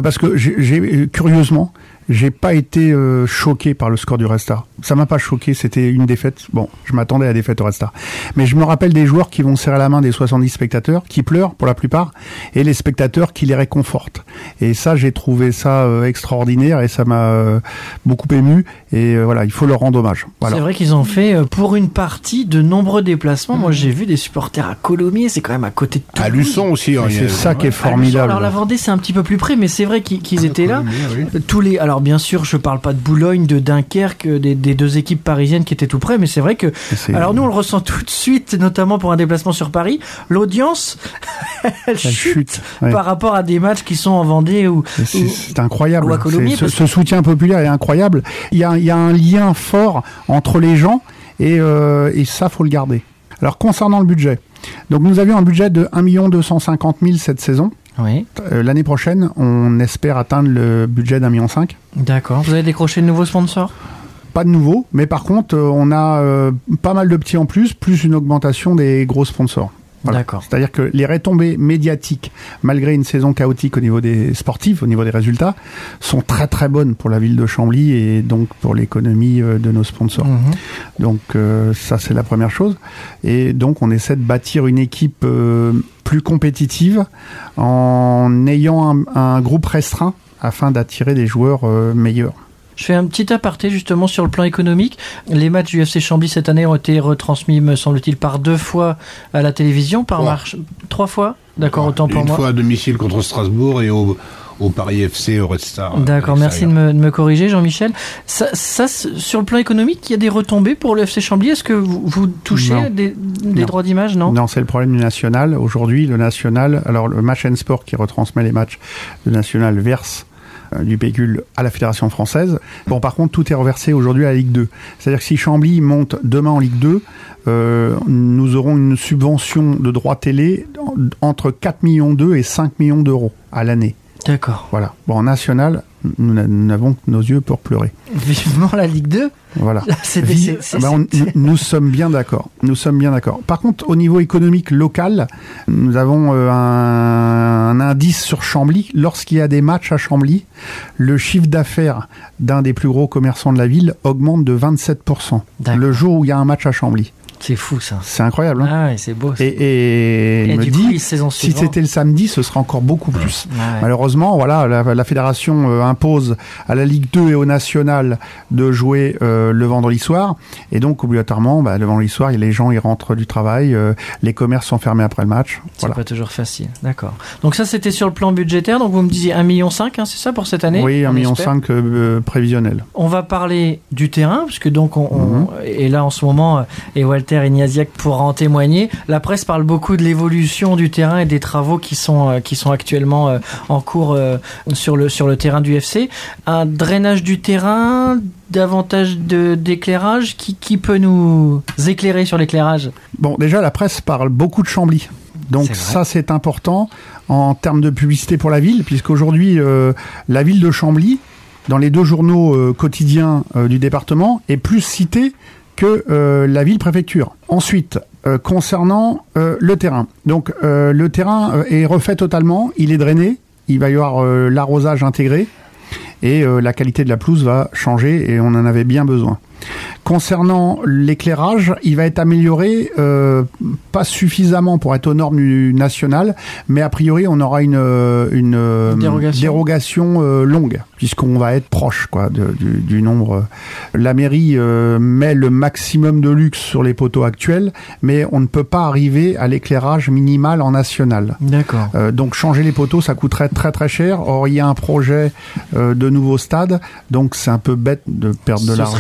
parce que j'ai curieusement j'ai pas été euh, choqué par le score du Resta. Ça m'a pas choqué, c'était une défaite. Bon, je m'attendais à la défaite au Resta. Mais je me rappelle des joueurs qui vont serrer la main des 70 spectateurs, qui pleurent pour la plupart, et les spectateurs qui les réconfortent. Et ça, j'ai trouvé ça euh, extraordinaire et ça m'a euh, beaucoup ému. Et voilà, il faut leur rendre hommage. Voilà. C'est vrai qu'ils ont fait pour une partie de nombreux déplacements. Moi, j'ai vu des supporters à Colomiers, c'est quand même à côté de Toulouse. À Luçon aussi. Hein, c'est ça qui est formidable. alors la Vendée, c'est un petit peu plus près, mais c'est vrai qu'ils ah, étaient là. Tous les alors bien sûr, je parle pas de Boulogne, de Dunkerque, des, deux équipes parisiennes qui étaient tout près, mais c'est vrai que. Alors nous, on le ressent tout de suite, notamment pour un déplacement sur Paris. L'audience, elle, chute, par rapport à des matchs qui sont en Vendée ou. C'est incroyable. ce, soutien populaire est incroyable. Il y, a, il y a un lien fort entre les gens et, euh, et ça, faut le garder. Alors concernant le budget, donc nous avions un budget de 1 250 000 cette saison. Oui. Euh, l'année prochaine, on espère atteindre le budget d'un million cinq. D'accord. Vous avez décroché de nouveaux sponsors? Pas de nouveau, mais par contre, euh, on a euh, pas mal de petits en plus, plus une augmentation des gros sponsors. Voilà. D'accord. C'est-à-dire que les retombées médiatiques, malgré une saison chaotique au niveau des sportifs, au niveau des résultats, sont très très bonnes pour la ville de Chambly et donc pour l'économie euh, de nos sponsors. Mhm. Donc euh, ça c'est la première chose. Et donc on essaie de bâtir une équipe euh, plus compétitive en ayant un, un groupe restreint afin d'attirer des joueurs euh, meilleurs. Je fais un petit aparté justement sur le plan économique. Les matchs du FC Chambly cette année ont été retransmis, me semble-t-il, par deux fois à la télévision, par Trois. marche. Trois fois D'accord, autant pour Une moi. fois à domicile contre Strasbourg et au, au Paris FC au Red Star. D'accord, à merci de me, de me corriger, Jean-Michel. Ça, ça, c- sur le plan économique, il y a des retombées pour le FC Chambly. Est-ce que vous, vous touchez Non. des, des Non. droits d'image? Non. Non, c'est le problème du national. Aujourd'hui, le national, alors le Match and Sport qui retransmet les matchs de national verse euh, du pécule à la Fédération française. Bon, par contre, tout est reversé aujourd'hui à la Ligue 2. C'est-à-dire que si Chambly monte demain en Ligue 2, euh, nous aurons une subvention de droits télé en- entre 4 millions d'euros et 5 millions d'euros à l'année. D'accord. Voilà. Bon, en national, nous n'a- nous n'avons que nos yeux pour pleurer. Vivement la Ligue 2. Voilà. Ah bah, on- c'est- nous, nous sommes bien d'accord. Nous sommes bien d'accord. Par contre, au niveau économique local, nous avons euh, un, un indice sur Chambly. Lorsqu'il y a des matchs à Chambly, le chiffre d'affaires d'un des plus gros commerçants de la ville augmente de 27%. D'accord. Le jour où il y a un match à Chambly. C'est fou ça. C'est incroyable. Hein Ah ouais, c'est beau. et, et, Et il me coup, dit, saisons si c'était le samedi, ce sera encore beaucoup plus. Ouais. Malheureusement, voilà, la, la fédération euh, impose à la Ligue 2 et au National de jouer euh, le vendredi soir, et donc obligatoirement, bah, le vendredi soir, les gens ils rentrent du travail, euh, les commerces sont fermés après le match. C'est Voilà. pas toujours facile. D'accord. Donc ça, c'était sur le plan budgétaire. Donc vous me disiez 1,5 million, hein, c'est ça pour cette année Oui, un on million espère cinq prévisionnel. On va parler du terrain, puisque donc on, on- Mhm. et là en ce moment, et Walter Ignaziac pourra en témoigner. La presse parle beaucoup de l'évolution du terrain et des travaux qui sont euh, qui sont actuellement euh, en cours euh, sur le sur le terrain du FC. Un drainage du terrain, davantage d'éclairage. Qui qui peut nous éclairer sur l'éclairage? Bon, déjà, la presse parle beaucoup de Chambly. Donc ça, c'est important en termes de publicité pour la ville, puisqu'aujourd'hui, euh, la ville de Chambly, dans les deux journaux euh, quotidiens euh, du département, est plus citée que euh, la ville-préfecture. Ensuite, euh, concernant euh, le terrain. Donc le terrain est refait totalement, il est drainé, il va y avoir l'arrosage intégré et la qualité de la pelouse va changer et on en avait bien besoin. Concernant l'éclairage, il va être amélioré, euh, pas suffisamment pour être aux normes du national, mais a priori on aura une, euh, une euh, Dérogation. dérogation, euh, longue, puisqu'on va être proche quoi, de- du, du nombre. La mairie euh, met le maximum de luxe sur les poteaux actuels, mais on ne peut pas arriver à l'éclairage minimal en national. D'accord. Donc changer les poteaux, ça coûterait très très cher. Or il y a un projet euh, de nouveau stade, donc c'est un peu bête de perdre de Ce l'argent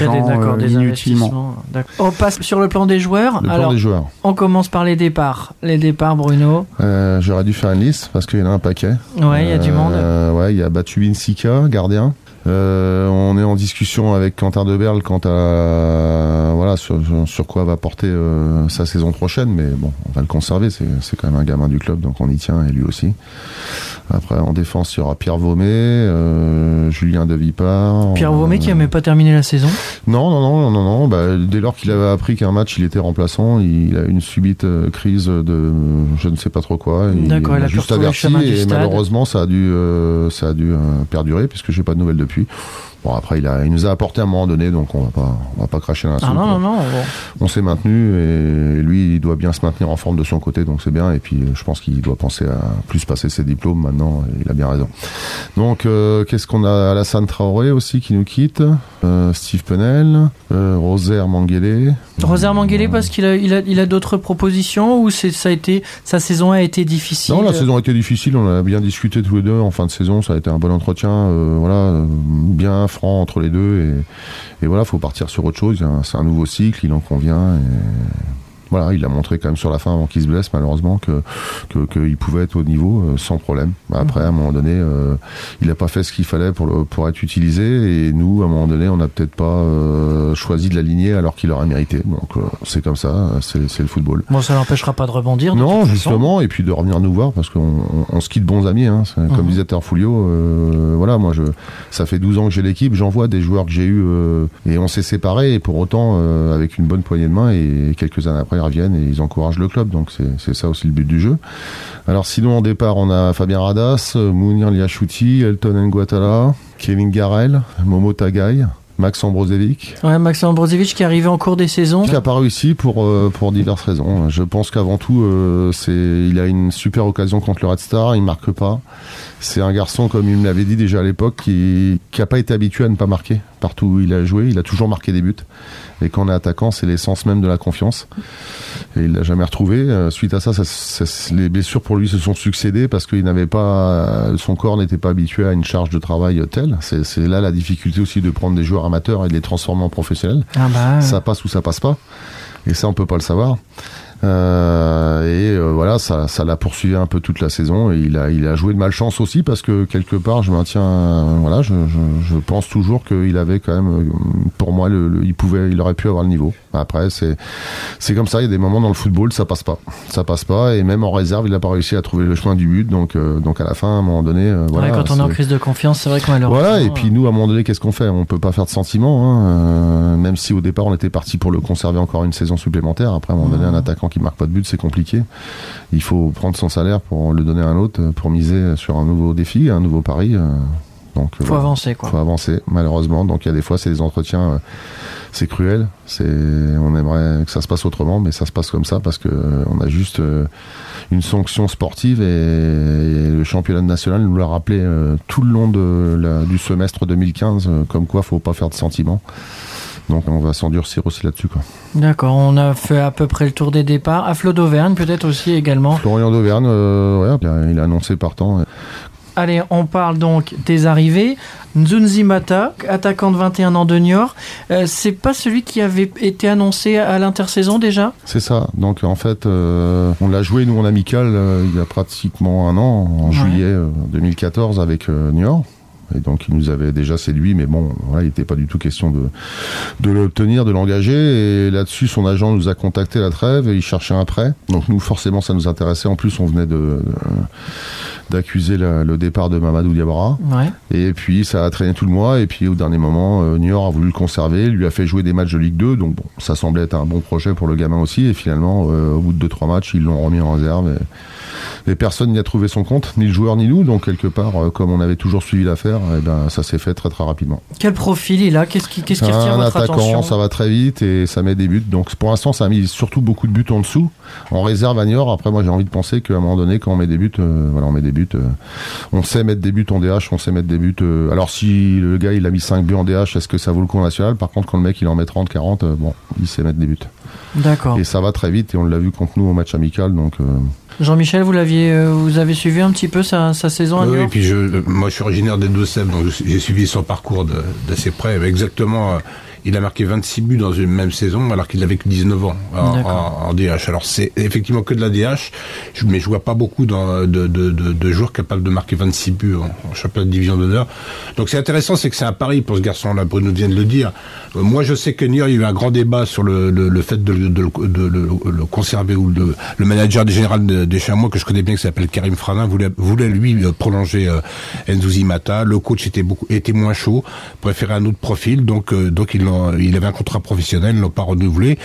euh, des inutilement. On passe sur le plan des joueurs. Le plan Alors, des joueurs. on commence par les départs. Les départs, Bruno. Euh, J'aurais dû faire une liste parce qu'il y en a un paquet. Ouais, il y a du monde. Euh, ouais, il y a Batubin Sika, gardien. Euh, on est en discussion avec Quentin Deberle quant à voilà sur, sur quoi va porter euh, sa saison prochaine, mais bon, on va le conserver. C'est c'est quand même un gamin du club, donc on y tient et lui aussi. Après en défense, il y aura Pierre Vaumet, euh, Julien Devipard. Pierre Vaumet qui n'a même pas terminé la saison? non, non, non, non, non. Bah, dès lors qu'il avait appris qu'un match il était remplaçant, il a eu une subite crise de je ne sais pas trop quoi. D'accord, il a juste averti et malheureusement ça a dû ça a dû perdurer puisque j'ai pas de nouvelles depuis puis Bon après il a il nous a apporté à un moment donné donc on va pas on va pas cracher dans la Ah non, non, non. On s'est maintenu et lui il doit bien se maintenir en forme de son côté donc c'est bien et puis euh, je pense qu'il doit penser à plus passer ses diplômes maintenant et il a bien raison. Donc euh, qu'est-ce qu'on a? Alassane Traoré aussi qui nous quitte, euh, Steve Penel, euh, Rosaire Manguele. Rosaire Manguele parce qu'il a, il a, il a d'autres propositions ou c'est, ça a été, sa saison a été difficile? Non, la saison a été difficile. On a bien discuté tous les deux en fin de saison. Ça a été un bon entretien, voilà, bien franc entre les deux. Et, voilà, faut partir sur autre chose. C'est un nouveau cycle, il en convient. Voilà, il a montré quand même sur la fin avant qu'il se blesse malheureusement que qu'il pouvait être au niveau sans problème. Après, à un moment donné, il n'a pas fait ce qu'il fallait pour le, pour être utilisé et nous, à un moment donné, on n'a peut-être pas choisi de l'aligner alors qu'il aurait mérité. Donc c'est comme ça, c'est le football. Bon, ça n'empêchera pas de rebondir. non, justement, et puis de revenir nous voir parce qu'on on, se quitte bons amis. Hein. Comme mhm. disait Terfulio, voilà, moi je, ça fait 12 ans que j'ai l'équipe, j'en vois des joueurs que j'ai eu et on s'est séparés et pour autant avec une bonne poignée de main et quelques années après reviennent et ils encouragent le club. Donc c'est ça aussi le but du jeu. Alors sinon en départ on a Fabien Radas, Mounir Liachouti, Elton Nguatala, Kevin Garel, Momo Tagay. Max Ambrosevic. Ouais, Max Ambrosevic qui est arrivé en cours des saisons. Qui n'a pas réussi pour, euh, pour diverses raisons. Je pense qu'avant tout, euh, c'est, il a une super occasion contre le Red Star, il marque pas. C'est un garçon, comme il me l'avait dit déjà à l'époque, qui n'a pas été habitué à ne pas marquer. Partout où il a joué, il a toujours marqué des buts. Et quand on est attaquant, c'est l'essence même de la confiance. Et il l'a jamais retrouvé. Euh, suite à ça, les blessures pour lui se sont succédées parce qu'il n'avait pas, son corps n'était pas habitué à une charge de travail telle. C'est là la difficulté aussi de prendre des joueurs amateurs et de les transformer en professionnels. Ah bah ça passe ou ça passe pas. Et ça, on peut pas le savoir. Euh, et euh, voilà, ça, ça l'a poursuivi un peu toute la saison. Et il a, il a joué de malchance aussi parce que quelque part, je maintiens, voilà, je, je, je pense toujours qu'il avait quand même, pour moi, le, il pouvait, il aurait pu avoir le niveau. Après, c'est, c'est comme ça. Il y a des moments dans le football, ça passe pas, ça passe pas. Et même en réserve, il a pas réussi à trouver le chemin du but. Donc, euh, donc à la fin, à un moment donné, voilà. quand on est en crise de confiance, c'est vrai qu'on est Voilà. Et puis nous, à un moment donné, qu'est-ce qu'on fait? On peut pas faire de sentiments, hein, même si au départ, on était parti pour le conserver encore une saison supplémentaire. Après, à un moment donné, un attaquant qui marque pas de but, c'est compliqué. Il faut prendre son salaire pour le donner à un autre, pour miser sur un nouveau défi, un nouveau pari. Euh, donc, faut avancer, quoi. Faut avancer, malheureusement. Donc, il y a des fois, c'est des entretiens, euh, c'est cruel. C'est, on aimerait que ça se passe autrement, mais ça se passe comme ça parce que euh, on a juste une sanction sportive et, le championnat national nous l'a rappelé tout le long de du semestre 2015, comme quoi, faut pas faire de sentiments. Donc on va s'endurcir aussi là-dessus. D'accord, on a fait à peu près le tour des départs. À Flo d'Auvergne peut-être aussi également. Florian d'Auvergne, euh, ouais, il a annoncé partant. Allez, on parle donc des arrivées. Nzunzi Mata, attaquant de 21 ans de Niort, euh, c'est pas celui qui avait été annoncé à l'intersaison déjà? C'est ça. Donc en fait, euh, on l'a joué nous en amical il y a pratiquement un an, en juillet 2014 avec Niort. Et donc il nous avait déjà séduit, mais bon, voilà, il n'était pas du tout question de, de l'obtenir, de l'engager. Et là-dessus, son agent nous a contacté à la trêve et il cherchait un prêt. Donc nous, forcément, ça nous intéressait. En plus, on venait de, d'accuser le départ de Mamadou Diabara. Et puis ça a traîné tout le mois. Et puis au dernier moment, euh, Niort a voulu le conserver, lui a fait jouer des matchs de Ligue 2. Donc bon, ça semblait être un bon projet pour le gamin aussi. Et finalement, euh, au bout de 2-3 matchs, ils l'ont remis en réserve. Et, et personne n'y a trouvé son compte, ni le joueur ni nous. Donc quelque part, euh, comme on avait toujours suivi l'affaire, eh ben ça s'est fait très très rapidement. Quel profil il a? Qu'est-ce qui, qu'est-ce qui retient un votre attaquant, ça va très vite et ça met des buts. Donc pour l'instant, ça a mis surtout beaucoup de buts en dessous, en réserve à Niort. Après, moi, j'ai envie de penser qu'à un moment donné, quand on met des buts, euh, voilà, on met des buts. Euh, on sait mettre des buts en DH, on sait mettre des buts. alors si le gars il a mis 5 buts en DH, est-ce que ça vaut le coup national? Par contre, quand le mec il en met 30, 40, bon, il sait mettre des buts. D'accord. Et ça va très vite et on l'a vu contre nous au match amical, donc. Jean-Michel, vous l'aviez, euh, vous avez suivi un petit peu sa, saison à Oui, et puis je, euh, moi je suis originaire des Deux-Sèvres, donc j'ai suivi son parcours d'assez près, exactement euh, il a marqué 26 buts dans une même saison alors qu'il avait que 19 ans en, DH. Alors c'est effectivement que de la DH, mais je vois pas beaucoup de, de, de, de, joueurs capables de marquer 26 buts en, championnat de division d'honneur. Donc c'est intéressant, c'est que c'est un pari pour ce garçon-là, Bruno vient de le dire. Euh, moi je sais que Niort, il y a eu un grand débat sur le, le, le fait de, de, le conserver ou le, le manager général des Chamois que je connais bien qui s'appelle Karim Franin voulait, voulait lui euh, prolonger euh, Nzouzi Mata. Le coach était beaucoup était moins chaud, préférait un autre profil, donc donc il avait un contrat professionnel, ils l'ont pas renouvelé.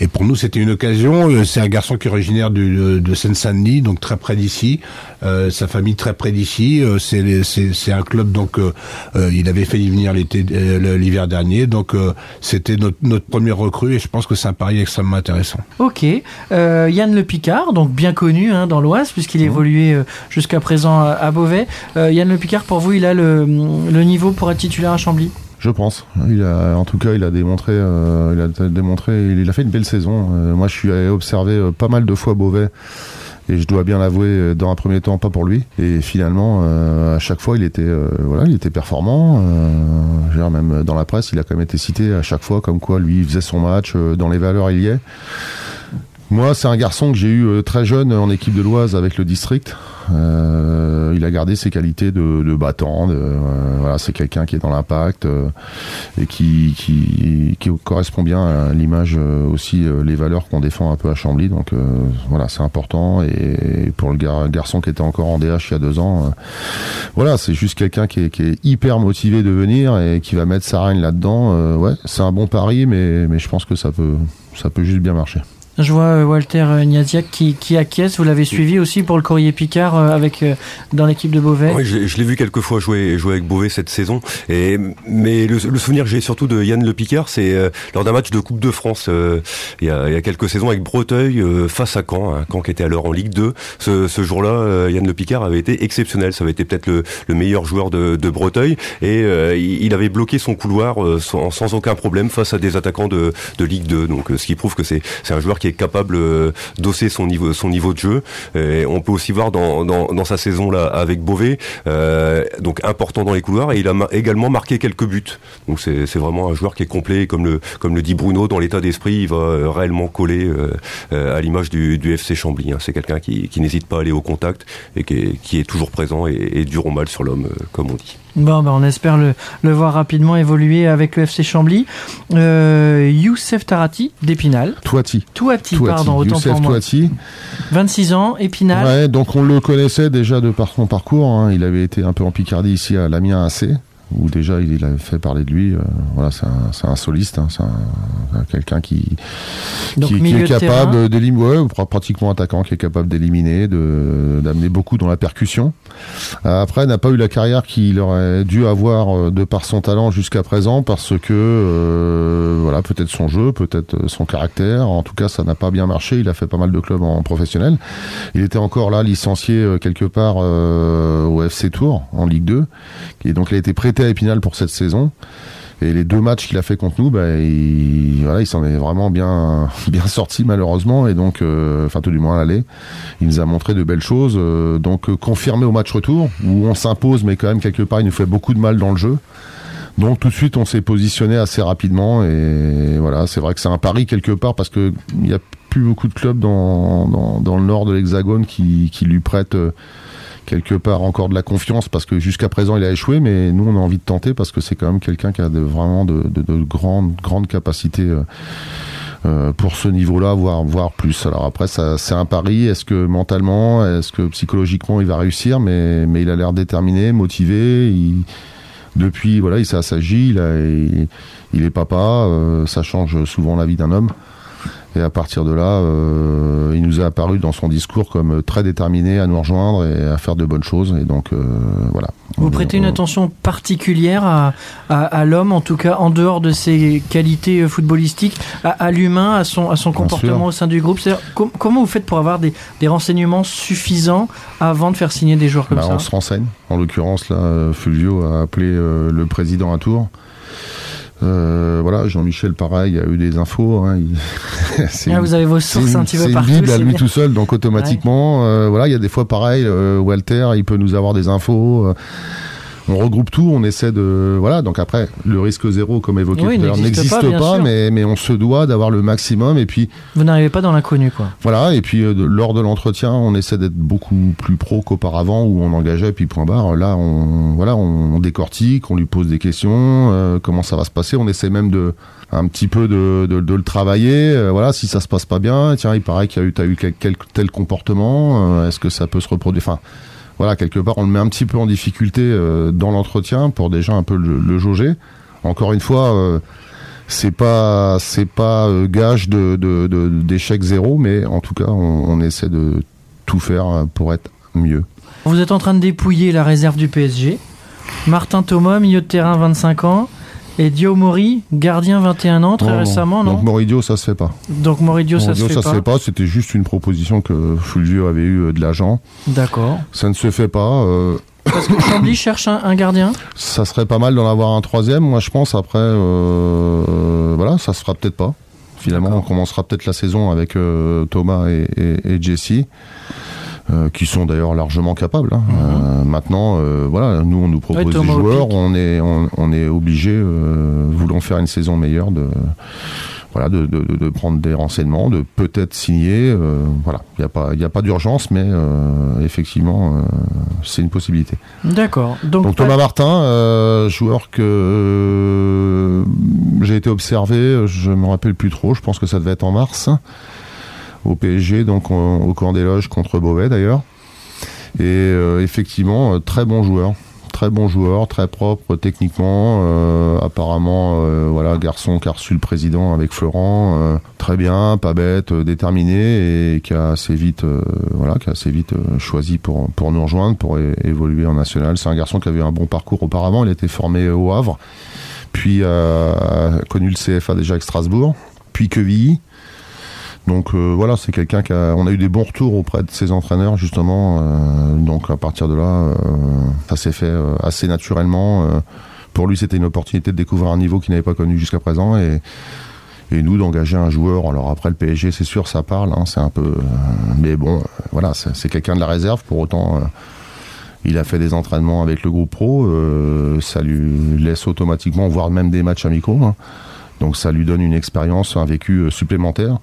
Et pour nous, c'était une occasion. Euh, c'est un garçon qui est originaire de, de Seine-Saint-Denis, donc très près d'ici. Euh, sa famille très près d'ici. Euh, c'est un club donc il avait fait y venir l'été l'hiver dernier. Donc c'était notre, notre première recrue et je pense que c'est un pari extrêmement intéressant. Ok, Yann Le Picard, donc bien connu hein, dans l'Oise puisqu'il mmh. évoluait jusqu'à présent à, Beauvais. Yann Le Picard, pour vous, il a le, le niveau pour être titulaire à Chambly? Je pense. En tout cas, il a démontré, euh, il a fait une belle saison. Euh, moi, je suis allé observer euh, pas mal de fois Beauvais. Et je dois bien l'avouer, dans un premier temps, pas pour lui. Et finalement, à chaque fois, il était, voilà, il était performant. même dans la presse, il a quand même été cité à chaque fois comme quoi lui faisait son match. dans les valeurs, il y est. Moi, c'est un garçon que j'ai eu euh, très jeune en équipe de l'Oise avec le district. Euh, il a gardé ses qualités de, de battant. De, euh, voilà, c'est quelqu'un qui est dans l'impact euh, et qui, qui, qui correspond bien à l'image euh, aussi euh, les valeurs qu'on défend un peu à Chambly. Donc voilà, c'est important. Et pour le gar- garçon qui était encore en DH il y a deux ans, voilà, c'est juste quelqu'un qui est, qui est hyper motivé de venir et qui va mettre sa reine là-dedans. Ouais, c'est un bon pari, mais, mais je pense que ça peut, ça peut juste bien marcher. Je vois euh, Walter euh, Niaziak qui, qui acquiesce. Vous l'avez suivi aussi pour le Courrier Picard euh, avec dans l'équipe de Beauvais. Oui, je, l'ai- je l'ai vu quelques fois jouer, jouer avec Beauvais cette saison. Et, mais le, le souvenir que j'ai surtout de Yann Le Picard, c'est euh, lors d'un match de Coupe de France euh, il, y a, il y a quelques saisons avec Breteuil euh, face à Caen, un Caen qui était alors en Ligue 2. Ce, ce jour-là, Yann Le Picard avait été exceptionnel. Ça avait été peut-être le, le meilleur joueur de, de Breteuil. Et il, avait bloqué son couloir sans, sans aucun problème face à des attaquants de, de Ligue 2. Donc, ce qui prouve que c'est un joueur qui est capable euh, d'osser son niveau, de jeu. On peut aussi voir dans, sa saison avec Beauvais, euh, donc important dans les couloirs, et il a également marqué quelques buts. C'est vraiment un joueur qui est complet, et comme le comme le dit Bruno, dans l'état d'esprit, il va euh, réellement coller à l'image du, FC Chambly. hein. C'est quelqu'un qui, qui n'hésite pas à aller au contact et qui est, qui toujours présent et, et mal sur l'homme, comme on dit. Bon, ben, on espère le, le voir rapidement évoluer avec le FC Chambly. Euh, Youssef Tarati d'Épinal. Touati, Touati. pardon, autant Youssef pour moi. Touati. 26 ans, Épinal. Ouais, donc on le connaissait déjà de par son parcours. hein. Il avait été un peu en Picardie ici à l'Amiens AC, où déjà il, avait fait parler de lui. euh, voilà, c'est un, soliste, hein, c'est un- un- quelqu'un qui, qui, est capable d'éliminer, ouais, pratiquement attaquant, qui est capable d'éliminer, d'amener beaucoup dans la percussion. Après, n'a pas eu la carrière qu'il aurait dû avoir euh, de par son talent jusqu'à présent, parce que euh, voilà, peut-être son jeu, peut-être son caractère. En tout cas, ça n'a pas bien marché. Il a fait pas mal de clubs en professionnel. Il était encore là, licencié quelque part euh, au FC Tours en Ligue 2. Et donc, il a été prêté Épinal pour cette saison. Et les deux matchs qu'il a fait contre nous, bah, il, s'en est vraiment bien, sorti malheureusement. Et donc, euh, enfin tout du moins à il nous a montré de belles choses. Euh, donc euh, confirmé au match retour où on s'impose, mais quand même quelque part il nous fait beaucoup de mal dans le jeu. Donc tout de suite on s'est positionné assez rapidement et voilà, c'est vrai que c'est un pari quelque part parce que il y a plus beaucoup de clubs dans, le nord de l'Hexagone qui, lui prêtent quelque part encore de la confiance parce que jusqu'à présent il a échoué, mais nous on a envie de tenter parce que c'est quand même quelqu'un qui a vraiment de, de, de grandes grandes capacités. euh, euh, pour ce niveau-là, voire voire plus. Alors après, ça c'est un pari. Est-ce que mentalement, est-ce que psychologiquement, il va réussir? Mais mais il a l'air déterminé, motivé. Depuis voilà, il s'agit. Il, il est papa. euh, ça change souvent la vie d'un homme. Et à partir de là, euh, il nous a apparu dans son discours comme très déterminé à nous rejoindre et à faire de bonnes choses. Et donc euh, voilà. Vous prêtez une on- attention particulière à, à, à l'homme, en tout cas en dehors de ses qualités euh, footballistiques, à, à l'humain, à son, à son Bien comportement au sein du groupe? Com- comment vous faites pour avoir des, des renseignements suffisants avant de faire signer des joueurs comme Bah, ça? on se renseigne. En l'occurrence, là, euh, Fulvio a appelé euh, le président à Tours. Euh, voilà, Jean-Michel, pareil, a eu des infos. hein, il- c'est Ah, une- Vous avez vos c'est sources une, un petit c'est peu une partout. bible à c'est lui bien. tout seul, donc automatiquement, euh, voilà, il y a des fois pareil. euh, Walter, il peut nous avoir des infos. On regroupe tout, on essaie de voilà. Donc après, le risque zéro, comme évoqué Oui, tout à l'heure, n'existe pas, mais mais on se doit d'avoir le maximum. Et puis Vous n'arrivez pas dans l'inconnu, quoi. voilà, et puis euh, de- lors de l'entretien, on essaie d'être beaucoup plus pro qu'auparavant où on engageait puis point barre. Là, on voilà, on, on décortique, on lui pose des questions, euh, comment ça va se passer. On essaie même de un petit peu de, de, de le travailler. euh, voilà, si ça se passe pas bien, tiens, il paraît qu'il y a eu, t'as eu quel, quel tel comportement. euh, Est-ce que ça peut se reproduire Enfin, voilà, quelque part, on le met un petit peu en difficulté euh, dans l'entretien pour déjà un peu le, jauger. Encore une fois. euh, c'est pas c'est pas euh, gage d'échec zéro mais en tout cas on, on essaie de tout faire euh, pour être mieux Vous êtes en train de dépouiller la réserve du PSG. Martin Thomas, milieu de terrain, 25 ans. Et Dio Mori, gardien, 21 ans, très Non, récemment, non donc Moridio ça se fait pas. Donc Moridio, ça Moridio, se fait ça pas. se fait pas. C'était juste une proposition que Fulvio avait eu euh, de l'agent. D'accord. ça ne se fait pas euh, Parce que Chambly cherche un, un gardien ça serait pas mal d'en avoir un troisième moi je pense. Après euh, voilà ça se fera peut-être pas. Finalement on commencera peut-être la saison avec euh, Thomas et, et, et Jesse euh, qui sont d'ailleurs largement capables. hein. Euh, maintenant, euh, voilà, nous on nous propose Ouais, des joueurs, on est on, on est obligé, voulant faire une saison meilleure, de voilà, de, de, de, prendre des renseignements, de peut-être signer. Euh, voilà, il n'y a pas, a pas d'urgence, mais euh, effectivement, euh, c'est une possibilité. D'accord. Donc, Donc, Thomas Martin, joueur que j'ai été observé, je me rappelle plus trop. Je pense que ça devait être en mars au PSG, donc au camp des loges contre Beauvais d'ailleurs. Et effectivement, très bon joueur très bon joueur, très propre techniquement. Euh, apparemment, euh, voilà, garçon qui a reçu le président avec Florent, euh, très bien, pas bête, déterminé et qui a assez vite, choisi pour pour nous rejoindre, pour évoluer en national. C'est un garçon qui avait un bon parcours auparavant. Il était formé au Havre, puis a connu le CFA déjà avec Strasbourg, puis Quevilly. Donc euh, voilà, c'est quelqu'un qui a, on a eu des bons retours auprès de ses entraîneurs justement. Euh, donc à partir de là, euh, ça s'est fait assez naturellement. pour lui, c'était une opportunité de découvrir un niveau qu'il n'avait pas connu jusqu'à présent et, et nous d'engager un joueur. Alors après le PSG, c'est sûr, ça parle, hein, c'est un peu, mais bon, voilà, c'est quelqu'un de la réserve. Pour autant. Il a fait des entraînements avec le groupe pro, ça lui laisse automatiquement voir même des matchs amicaux. Hein. Donc ça lui donne une expérience, un vécu supplémentaire.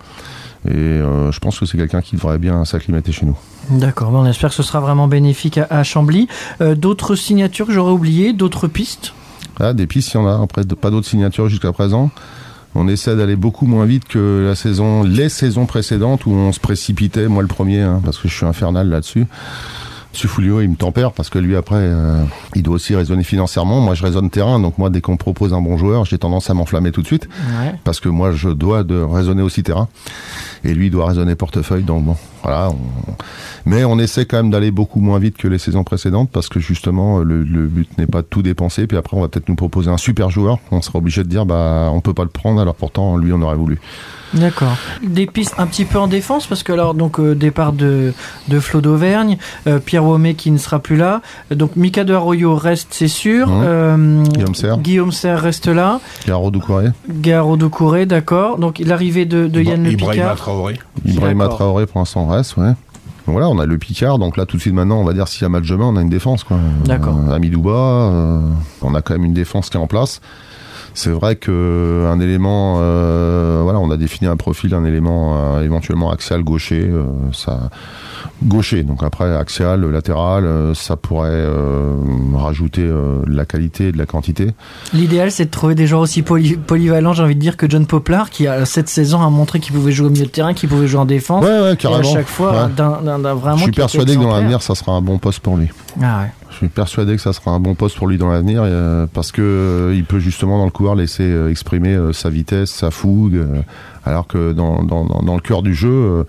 Et euh, je pense que c'est quelqu'un qui devrait bien s'acclimater chez nous. D'accord, on espère que ce sera vraiment bénéfique à, Chambly. Euh, d'autres signatures que j'aurais oubliées, d'autres pistes? Ah, Des pistes, il y en a. Après, pas d'autres signatures jusqu'à présent. On essaie d'aller beaucoup moins vite que la saison, les saisons précédentes où on se précipitait, moi le premier, hein, parce que je suis infernal là-dessus. Fulio, il me tempère parce que lui, après, euh, il doit aussi raisonner financièrement. Moi, je raisonne terrain. Donc, moi, dès qu'on me propose un bon joueur, j'ai tendance à m'enflammer tout de suite. Parce que moi, je dois de raisonner aussi terrain. Et lui, il doit raisonner portefeuille. Donc, bon, voilà. Mais on essaie quand même d'aller beaucoup moins vite que les saisons précédentes parce que justement, le, le but n'est pas de tout dépenser. Puis après, on va peut-être nous proposer un super joueur. On sera obligé de dire, bah, on peut pas le prendre. Alors pourtant, lui, on aurait voulu. D'accord. Des pistes un petit peu en défense parce que alors donc euh, départ de de Flo d'Auvergne, euh, Pierre Womé qui ne sera plus là, donc Mika de Arroyo reste c'est sûr, mmh. euh, Guillaume Serre, Guillaume Serre reste là, Garo Doucouré, Garo Doucouré, d'accord. Donc l'arrivée de, de Yann Le Picard, Traoré, Ibrahima Traoré pour l'instant reste, ouais. voilà, on a le Picard, donc là tout de suite maintenant, on va dire s'il y a match demain, on a une défense quoi. D'accord. Euh, Amidouba, on a quand même une défense qui est en place c'est vrai que un élément, euh, voilà, on a défini un profil, un élément euh, éventuellement axial gaucher, euh, ça gaucher. Donc après axial, latéral, ça pourrait rajouter de la qualité et de la quantité. L'idéal, c'est de trouver des joueurs aussi polyvalents, j'ai envie de dire, que John Poplar, qui a cette saison a montré qu'il pouvait jouer au milieu de terrain, qu'il pouvait jouer en défense. Ouais, ouais, carrément. Et à chaque fois, d'un vraiment. Je suis persuadé que dans l'avenir, ça sera un bon poste pour lui. Ah ouais. Je suis persuadé que ça sera un bon poste pour lui dans l'avenir parce que il peut justement dans le couloir laisser euh, exprimer euh, sa vitesse, sa fougue, euh, alors que dans, dans, dans le cœur du jeu,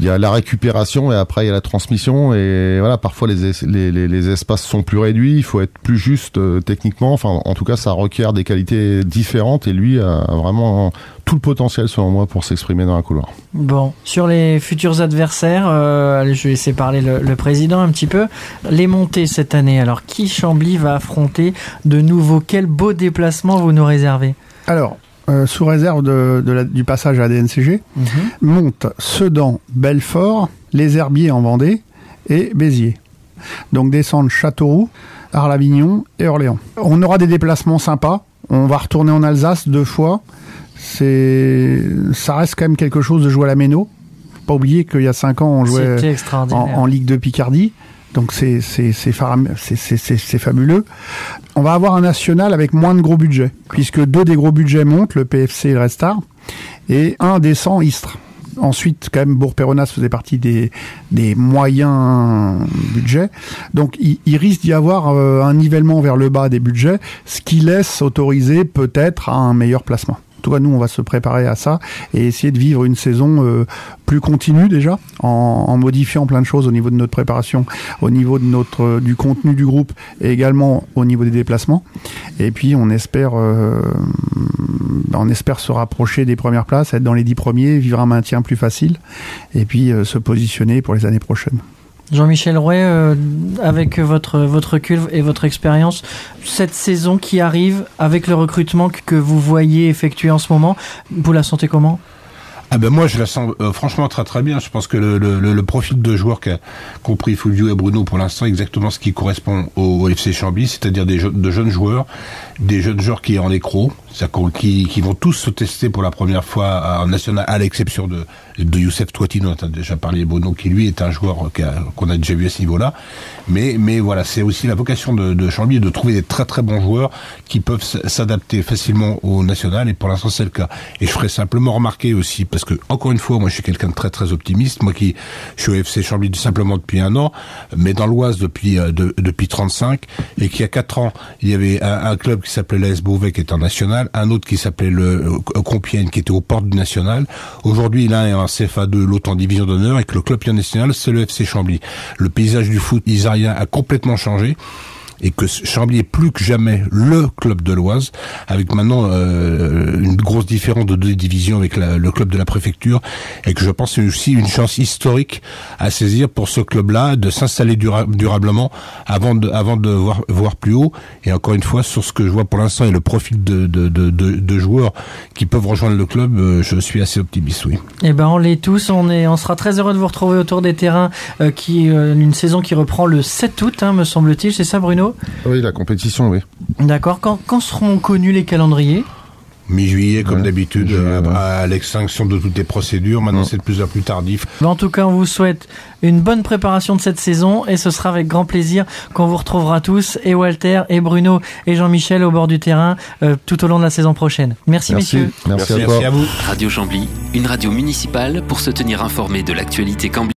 il y a la récupération et après il y a la transmission et voilà parfois les, les, les, espaces sont plus réduits il faut être plus juste euh, techniquement. Enfin en tout cas ça requiert des qualités différentes et lui a, vraiment tout le potentiel selon moi pour s'exprimer dans un couloir. Bon sur les futurs adversaires euh, je vais laisser parler le, le, président un petit peu. Les montées cette année alors qui Chambly va affronter de nouveau. Quel beau déplacement vous nous réservez? Alors euh, sous réserve de, du passage à DNCG, mhm. montent Sedan, Belfort, Les Herbiers en Vendée et Béziers. Donc descendent Châteauroux, Arles-Avignon et Orléans. On aura des déplacements sympas. On va retourner en Alsace deux fois. C'est, ça reste quand même quelque chose de jouer à la Méno. Pas oublier qu'il y a cinq ans on jouait en, en, Ligue de Picardie. Donc c'est fabuleux. On va avoir un national avec moins de gros budgets, puisque deux des gros budgets montent, le PFC et le Red Star, et un descend Istres. Ensuite, quand même, Bourg-Péronas faisait partie des, des moyens budgets. Donc, il, il risque d'y avoir euh, un nivellement vers le bas des budgets, ce qui laisse autoriser peut-être à un meilleur placement. En tout cas, nous, on va se préparer à ça et essayer de vivre une saison euh, plus continue déjà, en, modifiant plein de choses au niveau de notre préparation, au niveau de notre euh, du contenu du groupe et également au niveau des déplacements. Et puis, on espère, euh, on espère se rapprocher des premières places, être dans les dix premiers, vivre un maintien plus facile, et puis se positionner pour les années prochaines. Jean-Michel Rouet, euh, avec votre, votre recul et votre expérience, cette saison qui arrive, avec le recrutement que vous voyez effectuer en ce moment, vous la sentez comment? Ah ben moi je la sens euh, franchement très très bien. Je pense que le, le, le profil de joueurs qu'a compris Fulvio et Bruno pour l'instant exactement ce qui correspond au, FC Chambly, c'est-à-dire des de jeunes joueurs, des jeunes joueurs qui en écro, qui, qui vont tous se tester pour la première fois en national, à l'exception de, de Youssef Touati dont on a déjà parlé Bruno, qui lui est un joueur qu'on a, déjà vu à ce niveau-là. Mais mais voilà, c'est aussi la vocation de, de Chambly de trouver des très très bons joueurs qui peuvent s'adapter facilement au national et pour l'instant c'est le cas. Et je ferai simplement remarquer aussi que encore une fois, moi je suis quelqu'un de très très optimiste, moi qui suis au FC Chambly simplement depuis un an, mais dans l'Oise depuis euh, depuis 35 et qui a quatre ans, il y avait un, club qui s'appelait l'AS Beauvais qui était en national, un autre qui s'appelait le euh, Compiègne qui était aux portes du national. Aujourd'hui, l'un est en CFA2, l'autre en division d'honneur et que le club national, c'est le FC Chambly. Le paysage du foot isarien a complètement changé et que Chambly est plus que jamais le club de l'Oise, avec maintenant euh, une grosse différence de deux divisions avec le club de la préfecture, et que je pense c'est aussi une chance historique à saisir pour ce club-là de s'installer durablement avant de, avant de voir, voir plus haut. Et encore une fois, sur ce que je vois pour l'instant et le profil de, de, de, de, joueurs qui peuvent rejoindre le club, euh, je suis assez optimiste, oui. Eh ben, on l'est tous. On est, on sera très heureux de vous retrouver autour des terrains, euh, qui une saison qui reprend le 7 août, hein, me semble-t-il. C'est ça, Bruno? Oui, la compétition, oui. D'accord. Quand, quand seront connus les calendriers? Mi-juillet, comme d'habitude, à, l'extinction de toutes les procédures. Maintenant, c'est de plus en plus tardif. En tout cas, on vous souhaite une bonne préparation de cette saison et ce sera avec grand plaisir qu'on vous retrouvera tous, et Walter, et Bruno, et Jean-Michel au bord du terrain euh, tout au long de la saison prochaine. Merci, messieurs. Merci, à, à vous. Radio Chambly, une radio municipale pour se tenir informé de l'actualité Cambly.